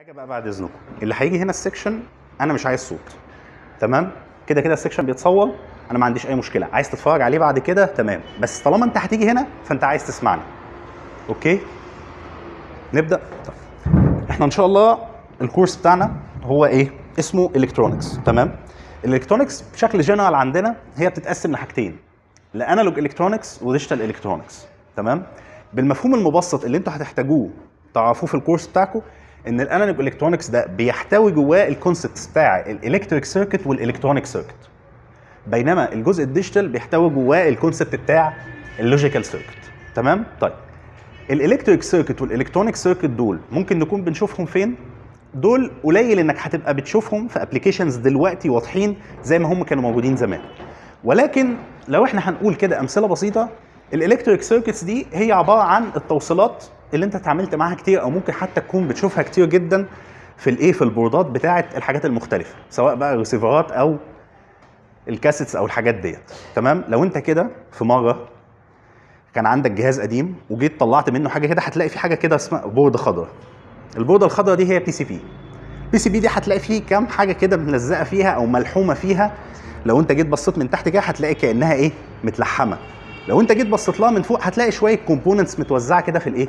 حاجة بقى بعد إذنكم. اللي هيجي هنا ال section أنا مش عايز صوت. تمام؟ كده كده ال section بيتصور أنا ما عنديش أي مشكلة. عايز تتفرج عليه بعد كده؟ تمام. بس طالما أنت هتيجي هنا فأنت عايز تسمعني. Okay؟ نبدأ. طيب. إحنا إن شاء الله ال course بتاعنا هو إيه؟ اسمه electronics تمام؟ ال electronics بشكل جنرال عندنا هي بتتقسم لحاجتين. ل analog electronics و digital electronics تمام؟ بالمفهوم المبسط اللي أنتوا هتحتاجوه تعرفوه في الكورس بتاعكم إن ال analog electronics ده بيحتوي جواه ال concepts بتاع ال electric circuit وال electronic circuit بينما الجزء ال digital بيحتوي جواه ال concept بتاع ال logical circuit تمام؟ طيب. ال electric circuit وال electronic circuit دول ممكن نكون بنشوفهم فين؟ دول قليل إنك هتبقى بتشوفهم في applications دلوقتي واضحين زي ما هم كانوا موجودين زمان. ولكن لو إحنا هنقول كده أمثلة بسيطة ال electric circuits دي هي عبارة عن التوصيلات اللي انت اتعاملت معاها كتير أو ممكن حتى تكون بتشوفها كتير جدا في الايه في ال board ات بتاعه الحاجات المختلفة سواء بقى الريسيفرات أو ال cassettes أو الحاجات ديت. تمام؟ لو انت كده في مرة كان عندك جهاز قديم وجيت طلعت منه حاجة كده هتلاقي في حاجة كده اسمها board ه خضراء. ال board ه الخضراء دي هي بي سي بي بي سي بي دي هتلاقي فيه كام حاجة كده ملزقة فيها أو ملحومة فيها. لو انت جيت بصيت من تحت كده هتلاقي كأنها إيه؟ متلحمة. لو انت جيت بصيت لها من فوق هتلاقي شوية components متوزعة كده في الإيه؟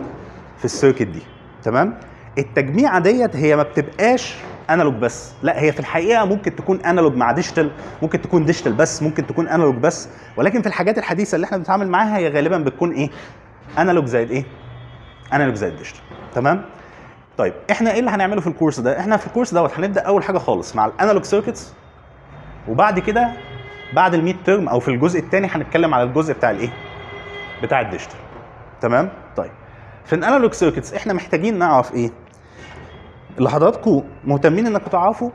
في ال circuit دي. تمام؟ التجميعة ديت هي ما بتبقاش analog بس. لا هي في الحقيقة ممكن تكون analog مع digital ممكن تكون digital بس ممكن تكون analog بس. ولكن في الحاجات الحديثة اللي إحنا بنتعامل معاها هي غالبا بتكون إيه؟ analog زائد إيه؟ analog زائد digital تمام؟ طيب إحنا إيه اللي هنعمله في الكورس ده؟ إحنا في الكورس دوت هنبدأ أول حاجة خالص مع ال analog circuits وبعد كده بعد ال midterm أو في الجزء الثاني هنتكلم على الجزء بتاع الإيه؟ بتاع ال digital. تمام؟ طيب. في ال analog circuits إحنا محتاجين نعرف إيه؟ اللي حضراتكم مهتمين إنكم تعرفوا؟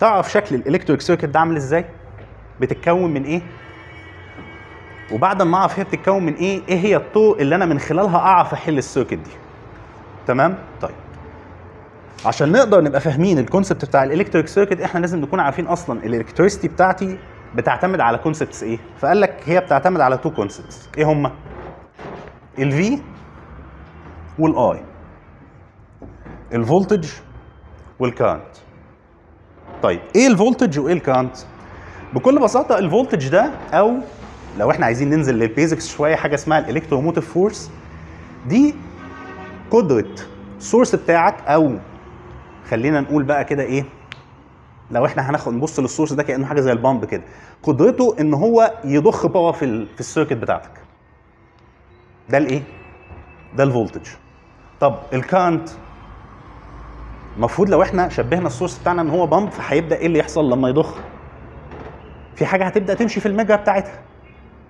تعرف شكل ال electric circuit ده عامل إزاي؟ بتتكون من إيه؟ وبعد ما أعرف هي بتتكون من إيه إيه هي الطرق اللي أنا من خلالها أعرف أحل ال circuit دي؟ تمام؟ طيب. عشان نقدر نبقى فاهمين ال concept بتاع ال electric circuit إحنا لازم نكون عارفين أصلا ال electricity بتاعتي بتعتمد على concepts إيه؟ فقال لك هي بتعتمد على two concepts إيه هما؟ الفي والاي الفولتج والكارنت طيب إيه ال voltage وإيه ال current بكل بساطة ال voltage ده أو لو إحنا عايزين ننزل لل basics شوية حاجة اسمها ال electromotive force دي قدرة ال source بتاعك أو خلينا نقول بقى كده إيه؟ لو إحنا هناخد نبص لل source ده كأنه حاجة زي ال pump كده قدرته إن هو يضخ power في في ال circuit بتاعتك. ده الإيه؟ ده ال voltage طب ال current المفروض لو إحنا شبهنا ال source بتاعنا إن هو pump فهيبدأ إيه اللي يحصل لما يضخ؟ في حاجة هتبدأ تمشي في المجرى بتاعتها.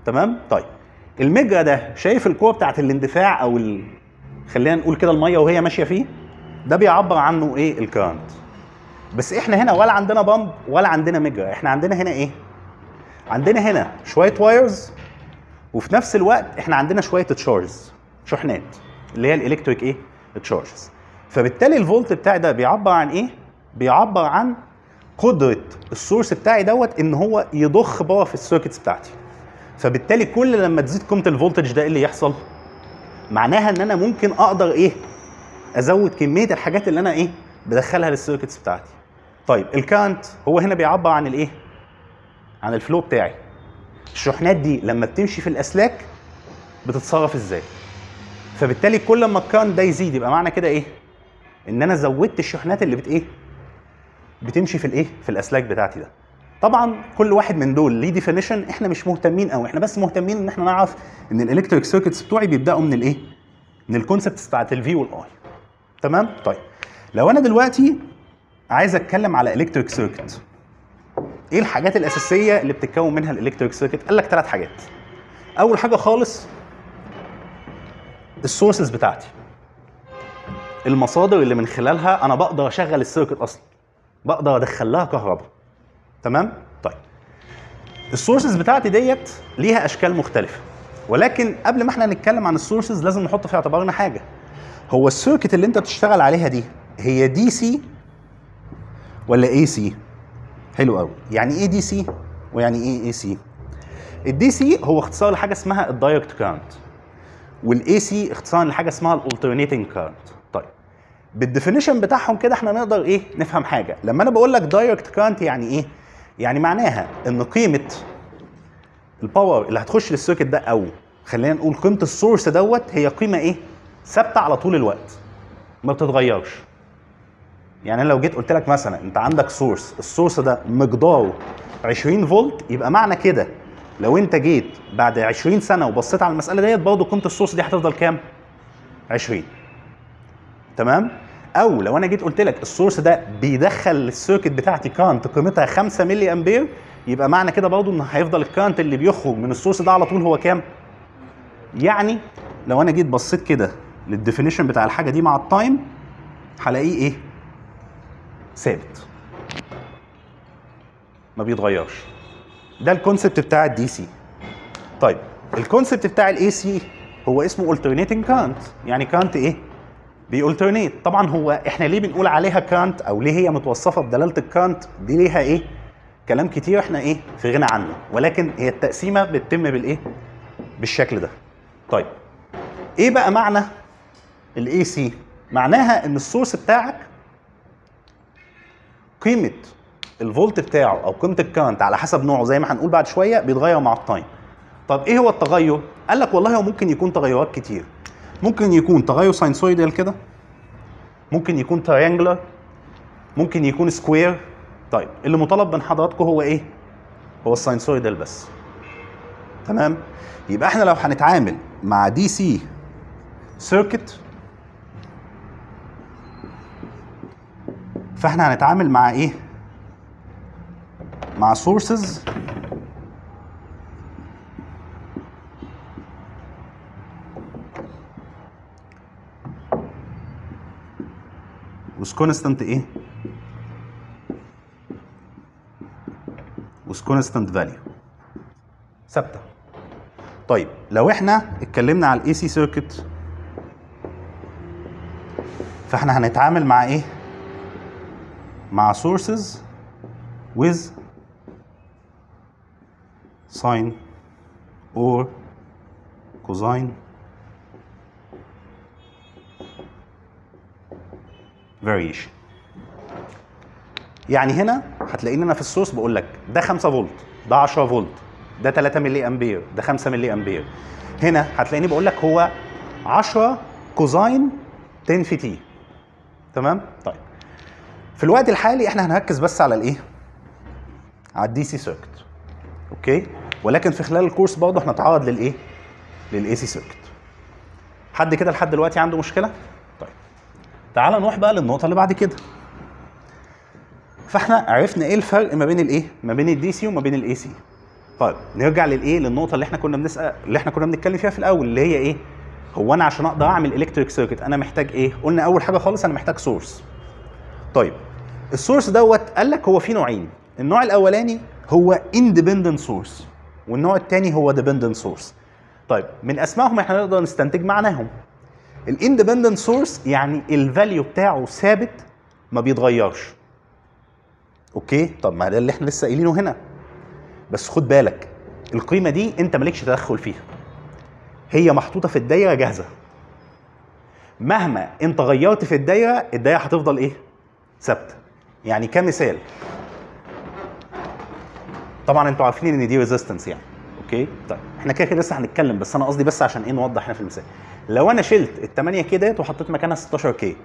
تمام؟ طيب. المجرى ده شايف القوة بتاعت الاندفاع أو ال... خلينا نقول كده المية وهي ماشية فيه؟ ده بيعبر عنه إيه؟ ال current بس إحنا هنا ولا عندنا pump ولا عندنا مجرى إحنا عندنا هنا إيه؟ عندنا هنا شوية wires وفي نفس الوقت إحنا عندنا شوية charges شحنات اللي هي ال electric إيه؟ ال charges فبالتالي الفولت بتاعي ده بيعبر عن إيه؟ بيعبر عن قدرة ال source بتاعي دوت إن هو يضخ power في ال circuits بتاعتي. فبالتالي كل لما تزيد قيمة ال voltage ده إيه اللي يحصل؟ معناها إن أنا ممكن أقدر إيه؟ أزود كمية الحاجات اللي أنا إيه؟ بدخلها لل circuits بتاعتي. طيب ال current هو هنا بيعبر عن الإيه؟ عن ال flow بتاعي. الشحنات دي لما بتمشي في الأسلاك بتتصرف إزاي؟ فبالتالي كل ما ال current ده يزيد يبقى معنى كده إيه؟ إن أنا زودت الشحنات اللي بت إيه؟ بتمشي في الإيه؟ في الأسلاك بتاعتي ده. طبعا كل واحد من دول ليه definition إحنا مش مهتمين قوي إحنا بس مهتمين إن إحنا نعرف إن ال electric circuits بتوعي بيبدأوا من الإيه؟ من ال concepts بتاعت ال V وال I تمام؟ طيب لو أنا دلوقتي عايز اتكلم على electric circuit إيه الحاجات الأساسية اللي بتتكون منها ال electric circuit قال لك ثلاث حاجات. أول حاجة خالص ال sources بتاعتي. المصادر اللي من خلالها أنا بقدر أشغل ال circuit أصلا. بقدر أدخل لها كهرباء. تمام؟ طيب. ال sources بتاعتي ديت ليها أشكال مختلفة. ولكن قبل ما إحنا نتكلم عن ال sources لازم نحط في اعتبارنا حاجة. هو ال circuit اللي انت بتشتغل عليها دي هي DC ولا AC حلو قوي. يعني إيه DC ويعني إيه AC ال DC هو اختصار لحاجة اسمها ال direct current وال AC اختصار لحاجة اسمها ال alternating current طيب بال definition بتاعهم كده إحنا نقدر إيه؟ نفهم حاجة. لما أنا بقول لك direct current يعني إيه؟ يعني معناها إن قيمة ال power اللي هتخش لل circuit ده أو خلينا نقول قيمة ال source دوت هي قيمة إيه؟ ثابتة على طول الوقت ما بتتغيرش. يعني أنا لو جيت قلت لك مثلا أنت عندك source ال source ده مقداره 20 فولت يبقى معنى كده لو أنت جيت بعد 20 سنة وبصيت على المسألة ديت برضه قيمه ال source دي هتفضل كام؟ 20 تمام؟ أو لو أنا جيت قلت لك ال source ده بيدخل ال circuit بتاعتي current قيمتها 5 ملي أمبير يبقى معنى كده برضه إن هيفضل ال current اللي بيخرج من ال source ده على طول هو كام؟ يعني لو أنا جيت بصيت كده لل definition بتاع الحاجة دي مع ال time هلاقيه إيه؟ ثابت. ما بيتغيرش. ده ال concept بتاع ال DC طيب ال concept بتاع ال AC هو اسمه alternating current. يعني current إيه؟ بي alternate طبعا هو إحنا ليه بنقول عليها current أو ليه هي متوصفة بدلالة ال current دي ليها إيه؟ كلام كتير إحنا إيه؟ في غنى عنه. ولكن هي التقسيمة بتتم بالايه بالشكل ده. طيب إيه بقى معنى ال AC معناها إن ال source بتاعك قيمة الفولت بتاعه أو قيمة ال current على حسب نوعه زي ما هنقول بعد شوية بيتغير مع ال time طب إيه هو التغير؟ قال لك والله هو ممكن يكون تغيرات كتير. ممكن يكون تغير sinusoidal كده. ممكن يكون triangular ممكن يكون square طيب اللي مطالب من حضراتكم هو إيه؟ هو ال sinusoidal بس. تمام؟ يبقى إحنا لو هنتعامل مع DC circuit فاحنا هنتعامل مع إيه؟ مع sources with constant إيه؟ With constant value. ثابتة. طيب لو إحنا اتكلمنا على ال AC circuit فاحنا هنتعامل مع إيه؟ مع sources with sine or cosine. Variation. يعني هنا هتلاقيني أنا في ال source بقول لك ده 5 فولت ده 10 فولت ده 3 ملي أمبير ده 5 ملي أمبير. هنا هتلاقيني بقول لك هو 10 cosine 10 في t تمام؟ طيب. في الوقت الحالي إحنا هنركز بس على الإيه؟ على ال DC circuit okay؟ ولكن في خلال ال course برضه هنتعرض للإيه؟ لل AC circuit حد كده لحد دلوقتي عنده مشكلة؟ طيب. تعال نروح بقى للنقطة اللي بعد كده. فإحنا عرفنا إيه الفرق ما بين الإيه؟ ما بين ال DC وما بين ال AC. طيب نرجع للإيه؟ للنقطة اللي إحنا كنا بنسأل اللي إحنا كنا بنتكلم فيها في الأول اللي هي إيه؟ هو أنا عشان أقدر أعمل electric circuit أنا محتاج إيه؟ قلنا أول حاجة خالص أنا محتاج source طيب ال source دوت قال لك هو في نوعين. النوع الأولاني هو independent source والنوع الثاني هو dependent source طيب من أسمائهم إحنا نقدر نستنتج معناهم. ال independent source يعني ال value بتاعه ثابت ما بيتغيرش. okay؟ طب ما ده اللي إحنا لسه قايلينه هنا. بس خد بالك القيمة دي أنت مالكش تدخل فيها. هي محطوطة في الدايرة جاهزة. مهما أنت غيرت في الدايرة الدايرة هتفضل إيه؟ ثابتة. يعني كمثال طبعا أنتوا عارفين إن دي resistance يعني okay طيب إحنا كده كده لسه هنتكلم بس أنا قصدي بس عشان إيه نوضح هنا في المثال لو أنا شلت ال 8 k ديت وحطيت مكانها 16 k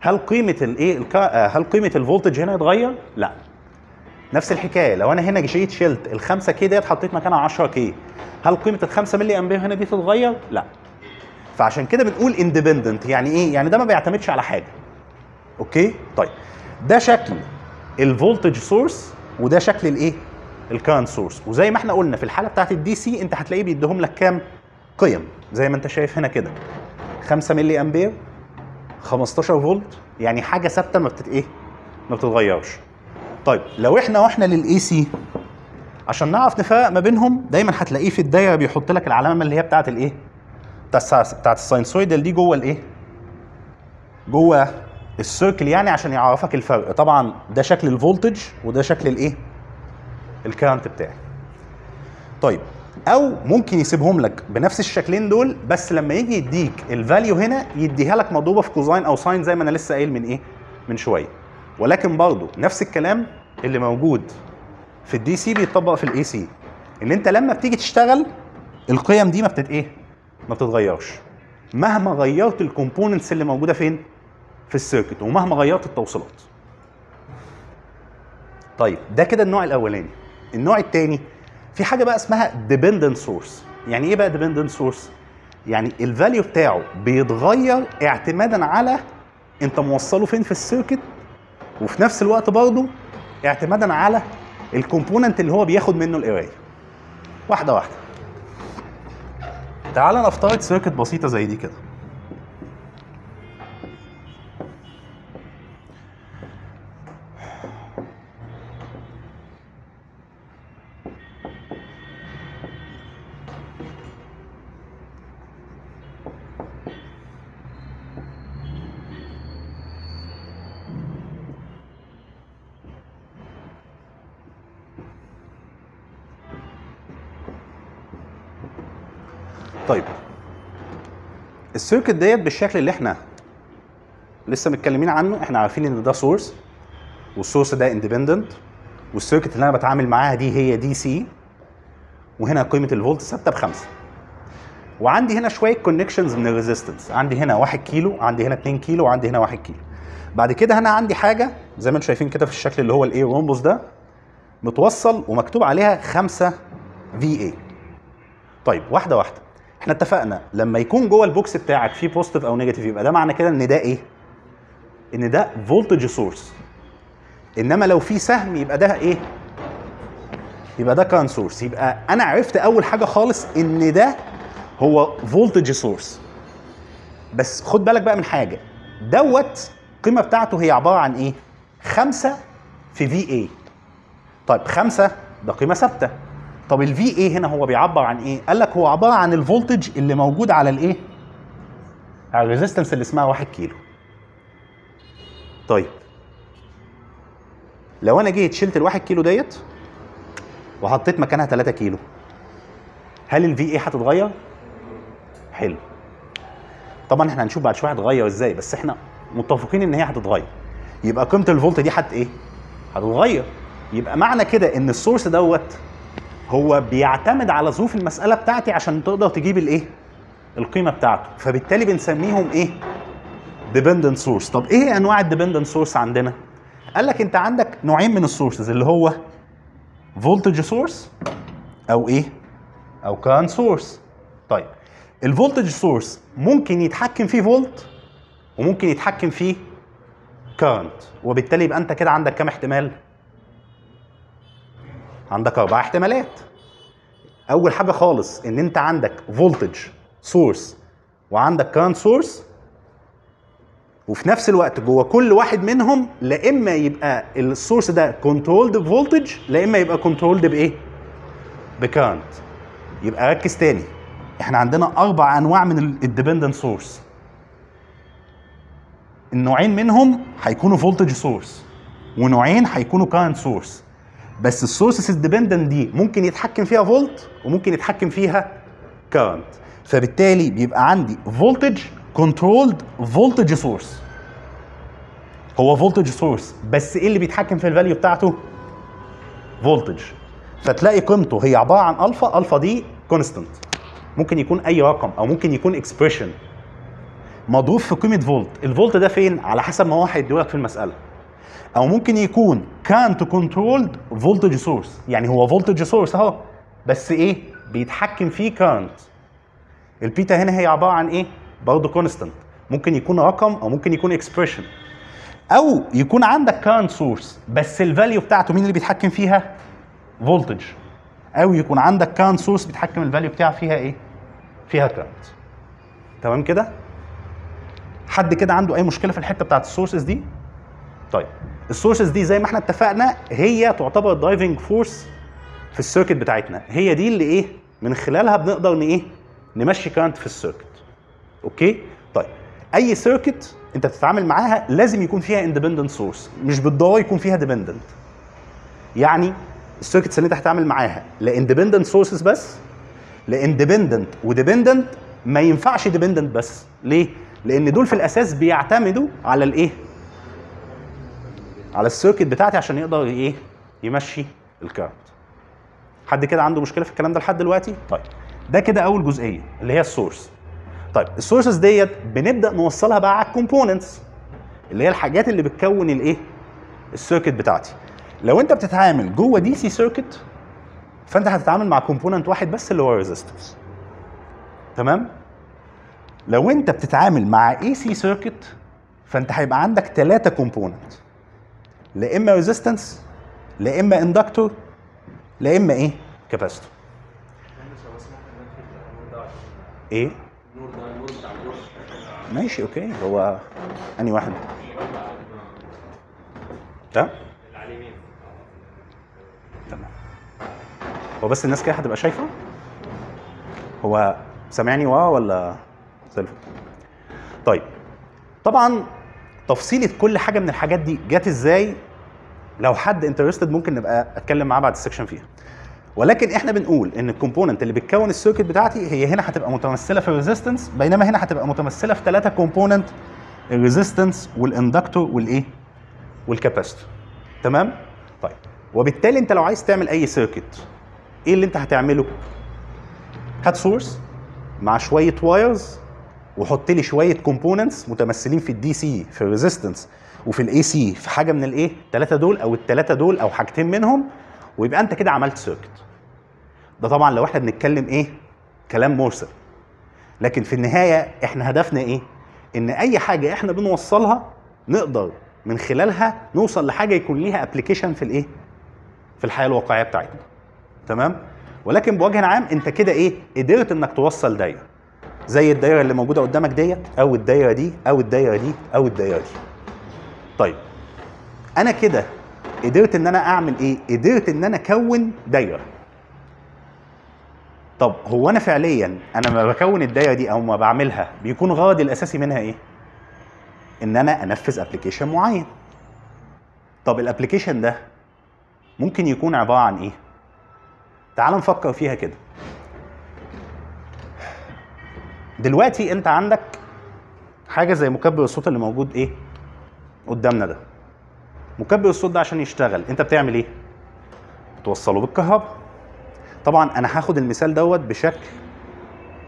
هل قيمة الايه الكا... هل قيمة ال voltage هنا اتغير؟ لا نفس الحكاية لو أنا هنا جيت شلت ال 5 k ديت حطيت مكانها 10 k هل قيمة ال 5 ملي أمبير هنا دي تتغير؟ لا فعشان كده بنقول independent يعني إيه؟ يعني ده ما بيعتمدش على حاجة okay؟ طيب ده شكل ال voltage source وده شكل الايه؟ ال current source وزي ما إحنا قلنا في الحالة بتاعت ال DC أنت هتلاقيه بيديهم لك كام؟ قيم زي ما أنت شايف هنا كده 5 ملي أمبير 15 فولت يعني حاجة ثابتة ما بتت إيه؟ ما بتتغيرش. طيب لو إحنا وإحنا لل AC عشان نعرف نفرق ما بينهم دايما هتلاقيه في الدايرة بيحط لك العلامة اللي هي بتاعت الايه؟ بتاعت ال sinusoidal دي جوه الايه؟ جوه ال circle يعني عشان يعرفك الفرق. طبعا ده شكل ال voltage وده شكل الإيه؟ ال current بتاعي. طيب أو ممكن يسيبهم لك بنفس الشكلين دول بس لما يجي يديك ال value هنا يديها لك مضروبة في cosine أو sine زي ما أنا لسه قايل من إيه؟ من شوية. ولكن برضو نفس الكلام اللي موجود في ال DC بيتطبق في ال AC إن أنت لما بتيجي تشتغل القيم دي ما بتت إيه؟ ما بتتغيرش. مهما غيرت ال components اللي موجودة فين؟ في ال circuit ومهما غيرت التوصيلات. طيب ده كده النوع الأولاني. النوع الثاني في حاجة بقى اسمها dependent source يعني إيه بقى dependent source يعني ال value بتاعه بيتغير اعتمادا على أنت موصله فين في ال circuit وفي نفس الوقت برضه اعتمادا على ال component اللي هو بياخد منه القرايه واحدة واحدة. تعال نفترض سيركت بسيطة زي دي كده. طيب. ال circuit ديت بالشكل اللي إحنا لسه متكلمين عنه إحنا عارفين إن ده source وال source ده independent وال circuit اللي أنا بتعامل معاها دي هي DC وهنا قيمة الفولت ثابتة بخمسة. وعندي هنا شوية connections من ال resistance عندي هنا 1 كيلو عندي هنا 2 كيلو وعندي هنا 1 كيلو. بعد كده هنا عندي حاجة زي ما أنتم شايفين كده في الشكل اللي هو الايه rhombus ده متوصل ومكتوب عليها 5 في اي طيب واحدة واحدة. إحنا اتفقنا لما يكون جوه ال box بتاعك فيه positive أو negative يبقى ده معنى كده إن ده إيه؟ إن ده voltage source إنما لو في سهم يبقى ده إيه؟ يبقى ده current source يبقى أنا عرفت أول حاجة خالص إن ده هو voltage source بس خد بالك بقى من حاجة. دوت القيمه بتاعته هي عبارة عن إيه؟ 5 في في A طيب 5 ده قيمة ثابتة. طب ال VA هنا هو بيعبر عن إيه؟ قال لك هو عبارة عن ال voltage اللي موجود على الايه على ال resistance اللي اسمها 1 كيلو. طيب. لو أنا جيت شلت ال1 كيلو ديت وحطيت مكانها 3 كيلو هل ال VA هتتغير؟ حلو. طبعا إحنا هنشوف بعد شوية هتتغير إزاي بس إحنا متفقين إن هي هتتغير. يبقى قيمة الفولت دي هت إيه؟ هتتغير. يبقى معنى كده إن ال source دوت هو بيعتمد على ظروف المسألة بتاعتي عشان تقدر تجيب الإيه؟ القيمة بتاعته. فبالتالي بنسميهم إيه؟ dependent source طب إيه أنواع ال dependent source عندنا؟ قال لك أنت عندك نوعين من ال sources اللي هو voltage source أو إيه؟ أو current source طيب ال voltage source ممكن يتحكم فيه فولت وممكن يتحكم فيه current وبالتالي يبقى أنت كده عندك كام احتمال؟ عندك أربع احتمالات. أول حاجة خالص إن أنت عندك voltage source وعندك current source وفي نفس الوقت جوه كل واحد منهم لا إما يبقى ال source ده controlled ب voltage لا إما يبقى controlled بإيه؟ ب current يبقى ركز تاني. إحنا عندنا أربع أنواع من ال dependent source النوعين منهم هيكونوا voltage source ونوعين هيكونوا current source بس ال sources ال dependent دي ممكن يتحكم فيها فولت وممكن يتحكم فيها current فبالتالي بيبقى عندي voltage controlled voltage source هو voltage source بس إيه اللي بيتحكم في ال value بتاعته؟ voltage فتلاقي قيمته هي عبارة عن alpha ال alpha دي constant ممكن يكون أي رقم أو ممكن يكون expression مضروب في قيمة فولت. الفولت ده فين؟ على حسب ما هو هيديهولك في المسألة. أو ممكن يكون current controlled voltage source يعني هو voltage source أهو. بس إيه؟ بيتحكم فيه current ال beta هنا هي عبارة عن إيه؟ برضه constant ممكن يكون رقم أو ممكن يكون expression أو يكون عندك current source بس ال value بتاعته مين اللي بيتحكم فيها؟ voltage أو يكون عندك current source بيتحكم ال value بتاعها فيها إيه؟ فيها current تمام كده؟ حد كده عنده أي مشكلة في الحتة بتاعت ال sources دي؟ طيب. ال sources دي زي ما إحنا اتفقنا هي تعتبر driving force في ال circuit بتاعتنا. هي دي اللي إيه من خلالها بنقدر ان إيه نمشي current في ال circuit okay؟ طيب أي circuit انت بتتعامل معاها لازم يكون فيها independent source مش بالضرورة يكون فيها dependent يعني ال circuits اللي انت هتتعامل معاها لا independent sources بس ل independent و dependent ما ينفعش dependent بس. ليه؟ لأن دول في الأساس بيعتمدوا على الإيه؟ على ال circuit بتاعتي عشان يقدر إيه يمشي ال current حد كده عنده مشكلة في الكلام ده لحد دلوقتي؟ طيب ده كده أول جزئية اللي هي ال source طيب ال sources ديت بنبدأ نوصلها بقى على ال components اللي هي الحاجات اللي بتكون الايه ال circuit بتاعتي. لو أنت بتتعامل جوه DC circuit فأنت هتتعامل مع component واحد بس اللي هو resistance تمام؟ لو أنت بتتعامل مع AC circuit فأنت هيبقى عندك ثلاثة component لا إما resistance لا إما inductor لا إما إيه؟ capacitor إيه؟ ماشي okay. هو أنهي واحد؟ ده تمام. هو بس الناس كده هتبقى شايفة؟ هو سامعني ورا ولا ال full؟ طيب. طبعا تفصيلة كل حاجة من الحاجات دي جت إزاي؟ لو حد interested ممكن نبقى أتكلم معاه بعد ال section فيها. ولكن إحنا بنقول إن ال component اللي بتكون ال circuit بتاعتي هي هنا هتبقى متمثلة في ال resistance بينما هنا هتبقى متمثلة في ثلاثة component ال resistance وال inductor والإيه؟ وال capacitor تمام؟ طيب. وبالتالي أنت لو عايز تعمل أي circuit إيه اللي أنت هتعمله؟ هات source مع شوية wires وحط لي شوية components متمثلين في ال DC في ال resistance وفي ال AC في حاجة من الايه الثلاثه دول أو الثلاثه دول أو حاجتين منهم ويبقى أنت كده عملت circuit ده طبعا لو إحنا بنتكلم إيه؟ كلام مرسل. لكن في النهاية إحنا هدفنا إيه؟ إن أي حاجة إحنا بنوصلها نقدر من خلالها نوصل لحاجة يكون ليها application في الايه في الحياة الواقعية بتاعتنا. تمام؟ ولكن بوجه عام أنت كده إيه؟ قدرت إنك توصل دايرة. زي الدايرة اللي موجودة قدامك ديت أو الدايرة دي أو الدايرة دي أو الدايرة دي. طيب أنا كده قدرت إن أنا أعمل إيه؟ قدرت إن أنا أكون دايرة. طب هو أنا فعليا أنا ما بكون الدايرة دي أو ما بعملها بيكون غرضي الأساسي منها إيه؟ إن أنا أنفذ ابلكيشن معين. طب الابلكيشن ده ممكن يكون عبارة عن إيه؟ تعال نفكر فيها كده. دلوقتي أنت عندك حاجة زي مكبر الصوت اللي موجود إيه؟ قدامنا ده. مكبر الصوت ده عشان يشتغل. انت بتعمل إيه؟ بتوصله بالكهرباء. طبعا أنا هاخد المثال دوت بشكل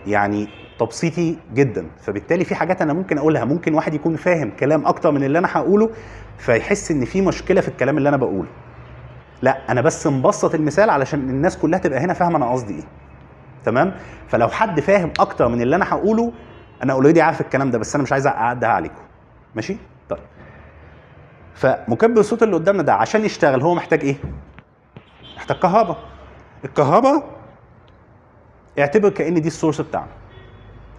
يعني تبسيطي جدا. فبالتالي في حاجات أنا ممكن أقولها. ممكن واحد يكون فاهم كلام أكتر من اللي أنا هقوله فيحس إن في مشكلة في الكلام اللي أنا بقوله. لا أنا بس مبسط المثال علشان الناس كلها تبقى هنا فاهمة أنا قصدي إيه. تمام؟ فلو حد فاهم أكتر من اللي أنا هقوله أنا already عارف الكلام ده بس أنا مش عايز أعدها عليكم. ماشي؟ فمكبر الصوت اللي قدامنا ده عشان يشتغل هو محتاج إيه؟ محتاج كهرباء. الكهرباء اعتبر كأن دي ال source بتاعنا.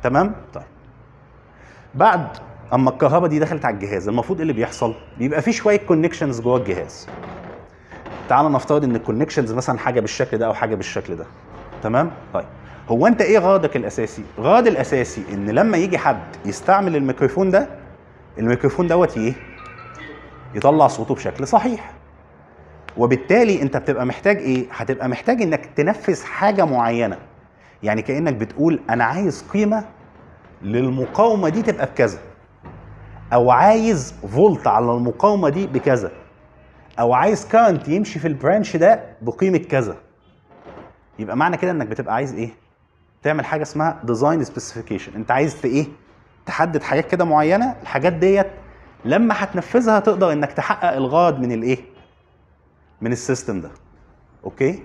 تمام؟ طيب. بعد أما الكهرباء دي دخلت على الجهاز المفروض إيه اللي بيحصل؟ بيبقى في شوية connections جوه الجهاز. تعال نفترض إن ال connections مثلا حاجة بالشكل ده أو حاجة بالشكل ده. تمام؟ طيب. هو أنت إيه غرضك الأساسي؟ غرض الأساسي إن لما يجي حد يستعمل الميكروفون ده الميكروفون دوت إيه؟ يطلع صوته بشكل صحيح. وبالتالي انت بتبقى محتاج إيه؟ هتبقى محتاج انك تنفذ حاجة معينة. يعني كأنك بتقول أنا عايز قيمة للمقاومة دي تبقى بكذا. أو عايز فولت على المقاومة دي بكذا. أو عايز current يمشي في ال branch ده بقيمة كذا. يبقى معنى كده إنك بتبقى عايز إيه؟ تعمل حاجة اسمها design specification أنت عايز ت- إيه؟ تحدد حاجات كده معينة. الحاجات ديت لما هتنفذها تقدر إنك تحقق الغرض من الإيه؟ من ال system ده. okay؟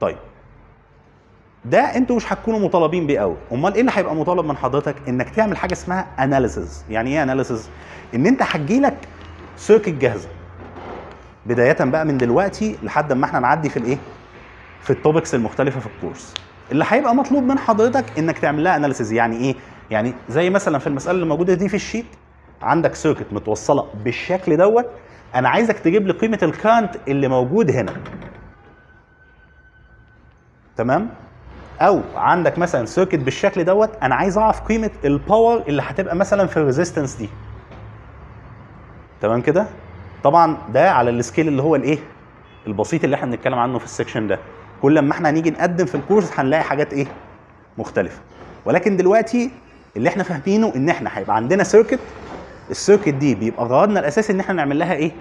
طيب. ده أنتوا مش هتكونوا مطالبين بيه قوي أمال إيه اللي هيبقى مطالب من حضرتك؟ إنك تعمل حاجة اسمها analysis يعني إيه analysis إن أنت هتجيلك circuit جاهزة. بداية بقى من دلوقتي لحد ما إحنا نعدي في الإيه؟ في ال topics المختلفة في ال course. اللي هيبقى مطلوب من حضرتك إنك تعمل لها analysis يعني إيه؟ يعني زي مثلا في المسألة اللي موجودة دي في ال sheet. عندك circuit متوصلة بالشكل دوت أنا عايزك تجيب لي قيمة ال current اللي موجود هنا. تمام؟ أو عندك مثلا circuit بالشكل دوت أنا عايز أعرف قيمة ال power اللي هتبقى مثلا في ال resistance دي. تمام كده؟ طبعا ده على ال scale اللي هو الإيه؟ البسيط اللي إحنا بنتكلم عنه في ال section ده. كل ما إحنا هنيجي نقدم في ال course هنلاقي حاجات إيه؟ مختلفة. ولكن دلوقتي اللي إحنا فاهمينه إن إحنا هيبقى عندنا circuit ال circuit دي بيبقى غرضنا الأساسي إن إحنا نعمل لها إيه؟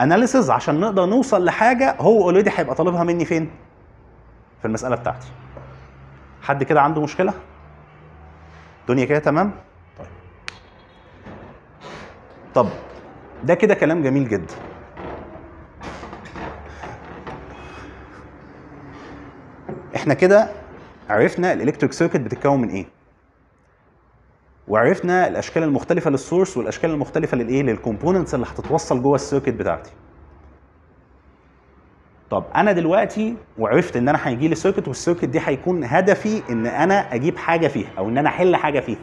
analysis عشان نقدر نوصل لحاجة هو already هيبقى طالبها مني فين؟ في المسألة بتاعتي. حد كده عنده مشكلة؟ الدنيا كده تمام؟ طيب. طب ده كده كلام جميل جدا. إحنا كده عرفنا ال electric circuit بتتكون من إيه؟ وعرفنا الأشكال المختلفة لل source والأشكال المختلفة للإيه؟ لل components اللي هتتوصل جوه ال circuit بتاعتي. طب أنا دلوقتي وعرفت إن أنا هيجي لي circuit وال circuit دي هيكون هدفي إن أنا أجيب حاجة فيها أو إن أنا أحل حاجة فيها.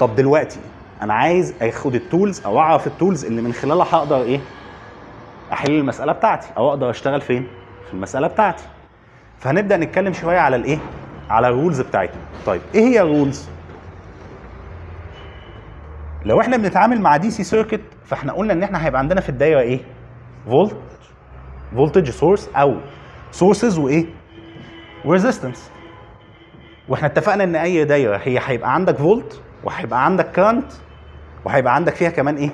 طب دلوقتي أنا عايز أخد ال tools أو أعرف ال tools اللي من خلالها هقدر إيه؟ أحل المسألة بتاعتي أو أقدر أشتغل فين؟ في المسألة بتاعتي. فهنبدأ نتكلم شوية على الإيه؟ على ال rules بتاعتنا. طيب إيه هي ال rules لو إحنا بنتعامل مع DC circuit فاحنا قلنا ان إحنا هيبقى عندنا في الدايرة إيه؟ volt voltage source أو sources وايه؟ و resistance وإحنا اتفقنا ان اي دايرة هي هيبقى عندك فولت وهيبقى عندك current وهيبقى عندك فيها كمان إيه؟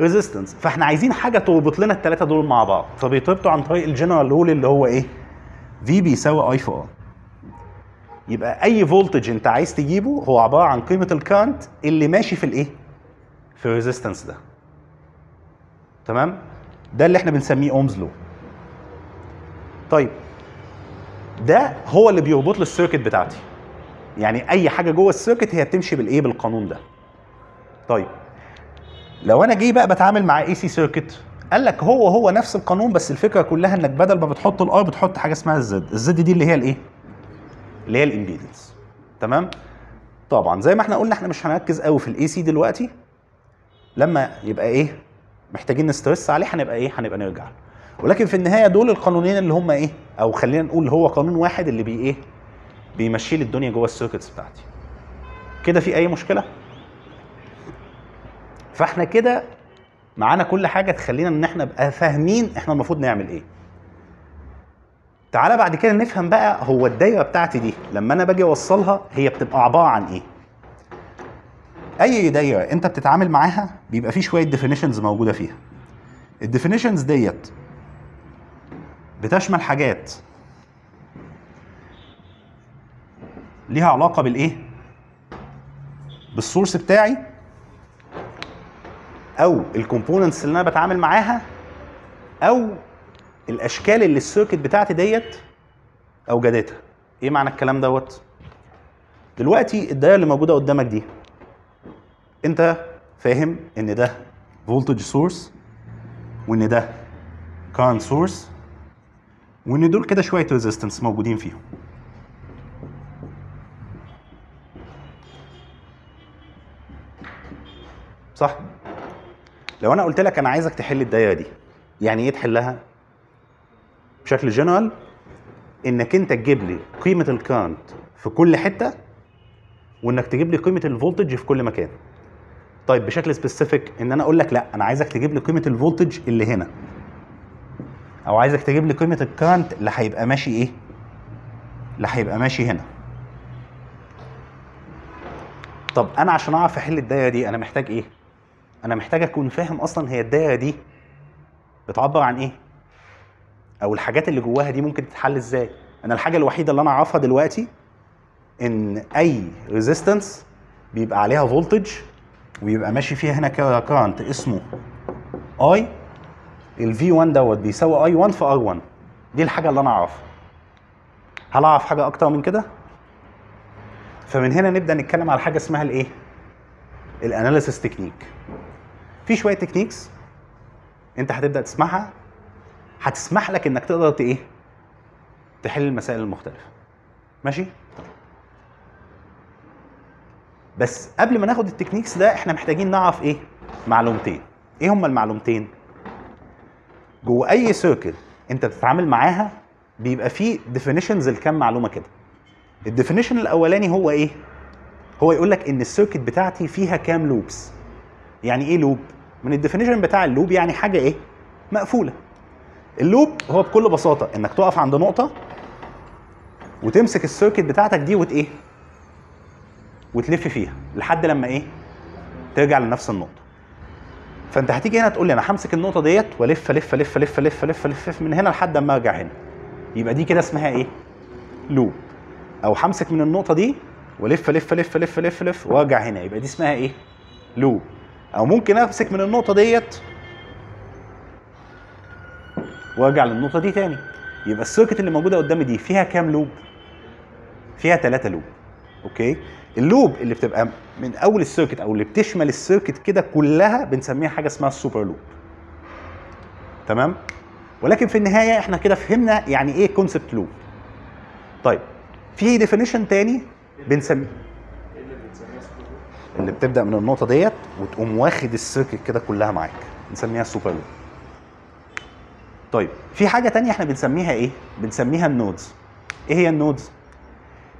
resistance فاحنا عايزين حاجة تربط لنا الثلاثه دول مع بعض. فبيتربطوا عن طريق ال general rule اللي هو إيه؟ V بيساوي I في R يبقى أي voltage انت عايز تجيبه هو عبارة عن قيمة ال current اللي ماشي في الايه؟ في ال resistance ده. تمام؟ ده اللي إحنا بنسميه Ohm's law طيب ده هو اللي بيربط لي ال circuit بتاعتي. يعني أي حاجة جوه ال circuit هي بتمشي بالايه بالقانون ده. طيب لو أنا جاي بقى بتعامل مع AC circuit قال لك هو هو نفس القانون بس الفكرة كلها إنك بدل ما بتحط ال R بتحط حاجة اسمها ال Z ال Z دي اللي هي الايه اللي هي ال impedance تمام؟ طبعا زي ما إحنا قلنا إحنا مش هنركز قوي في ال AC دلوقتي. لما يبقى إيه؟ محتاجين ن stress عليه هنبقى إيه؟ هنبقى نرجع له. ولكن في النهاية دول القانونين اللي هم إيه؟ أو خلينا نقول هو قانون واحد اللي بي إيه؟ بيمشي لي الدنيا جوه ال circuits بتاعتي. كده في أي مشكلة؟ فإحنا كده معانا كل حاجة تخلينا إن إحنا نبقى فاهمين إحنا المفروض نعمل إيه. تعالى بعد كده نفهم بقى هو الدايرة بتاعتي دي لما أنا باجي أوصلها هي بتبقى عبارة عن إيه. أي دايرة أنت بتتعامل معاها بيبقى في شوية definitions موجودة فيها. ال definitions ديت بتشمل حاجات ليها علاقة بالإيه؟ بال source بتاعي أو ال components اللي أنا بتعامل معاها أو الأشكال اللي ال circuit بتاعتي ديت أوجدتها. إيه معنى الكلام دوت؟ دلوقتي الدايرة اللي موجودة قدامك دي انت فاهم ان ده voltage source وان ده current source وان دول كده شوية resistance موجودين فيهم. صح؟ لو أنا قلت لك أنا عايزك تحل الدايرة دي يعني إيه تحلها؟ بشكل جنرال انك انت تجيب لي قيمة ال current في كل حتة وانك تجيب لي قيمة ال voltage في كل مكان. طيب بشكل specific إن أنا أقول لك لا أنا عايزك تجيب لي قيمة ال voltage اللي هنا. أو عايزك تجيب لي قيمة ال current اللي هيبقى ماشي إيه؟ اللي هيبقى ماشي هنا. طب أنا عشان أعرف أحل الدايرة دي أنا محتاج إيه؟ أنا محتاج أكون فاهم أصلا هي الدايرة دي بتعبر عن إيه؟ أو الحاجات اللي جواها دي ممكن تتحل إزاي؟ أنا الحاجة الوحيدة اللي أنا أعرفها دلوقتي إن أي resistance بيبقى عليها voltage ويبقى ماشي فيها هنا current اسمه I الـ V 1 دوت بيساوي I 1 في R 1 دي الحاجة اللي أنا أعرفها. هل أعرف حاجة أكتر من كده؟ فمن هنا نبدأ نتكلم على حاجة اسمها الإيه؟ الـ analysis technique. في شوية techniques أنت هتبدأ تسمعها. هتسمح لك إنك تقدر إيه؟ تحل المسائل المختلفة. ماشي؟ بس قبل ما ناخد الـ techniques ده إحنا محتاجين نعرف إيه؟ معلومتين. إيه هما المعلومتين؟ جوه أي circuit انت بتتعامل معاها بيبقى فيه definitions لكام معلومة كده. الـ definition الأولاني هو إيه؟ هو يقول لك إن الـ circuit بتاعتي فيها كام loops يعني إيه loop من الـ definition بتاع الـ loop يعني حاجة إيه؟ مقفولة. الـ loop هو بكل بساطة إنك تقف عند نقطة وتمسك الـ circuit بتاعتك دي وت إيه؟ وتلف فيها لحد لما إيه ترجع لنفس النقطه فانت هتيجي هنا تقول لي أنا همسك النقطه ديت والف الف الف الف الف الف الف من هنا لحد اما ارجع هنا يبقى دي كده اسمها إيه loop أو همسك من النقطه دي والف الف الف الف الف الف وارجع هنا يبقى دي اسمها إيه loop أو ممكن امسك من النقطه ديت وارجع للنقطه دي تاني يبقى الـ circuit اللي موجوده قدامي دي فيها كام loop فيها ثلاثة loop okay الـ loop اللي بتبقى من أول الـ circuit أو اللي بتشمل الـ circuit كده كلها بنسميها حاجة اسمها الـ super loop. تمام؟ ولكن في النهاية إحنا كده فهمنا يعني إيه concept loop طيب في definition تاني بنسميه اللي بتبدأ من النقطة ديت وتقوم واخد الـ circuit كده كلها معاك. بنسميها الـ super loop. طيب في حاجة تانية إحنا بنسميها إيه؟ بنسميها الـ nodes إيه هي الـ nodes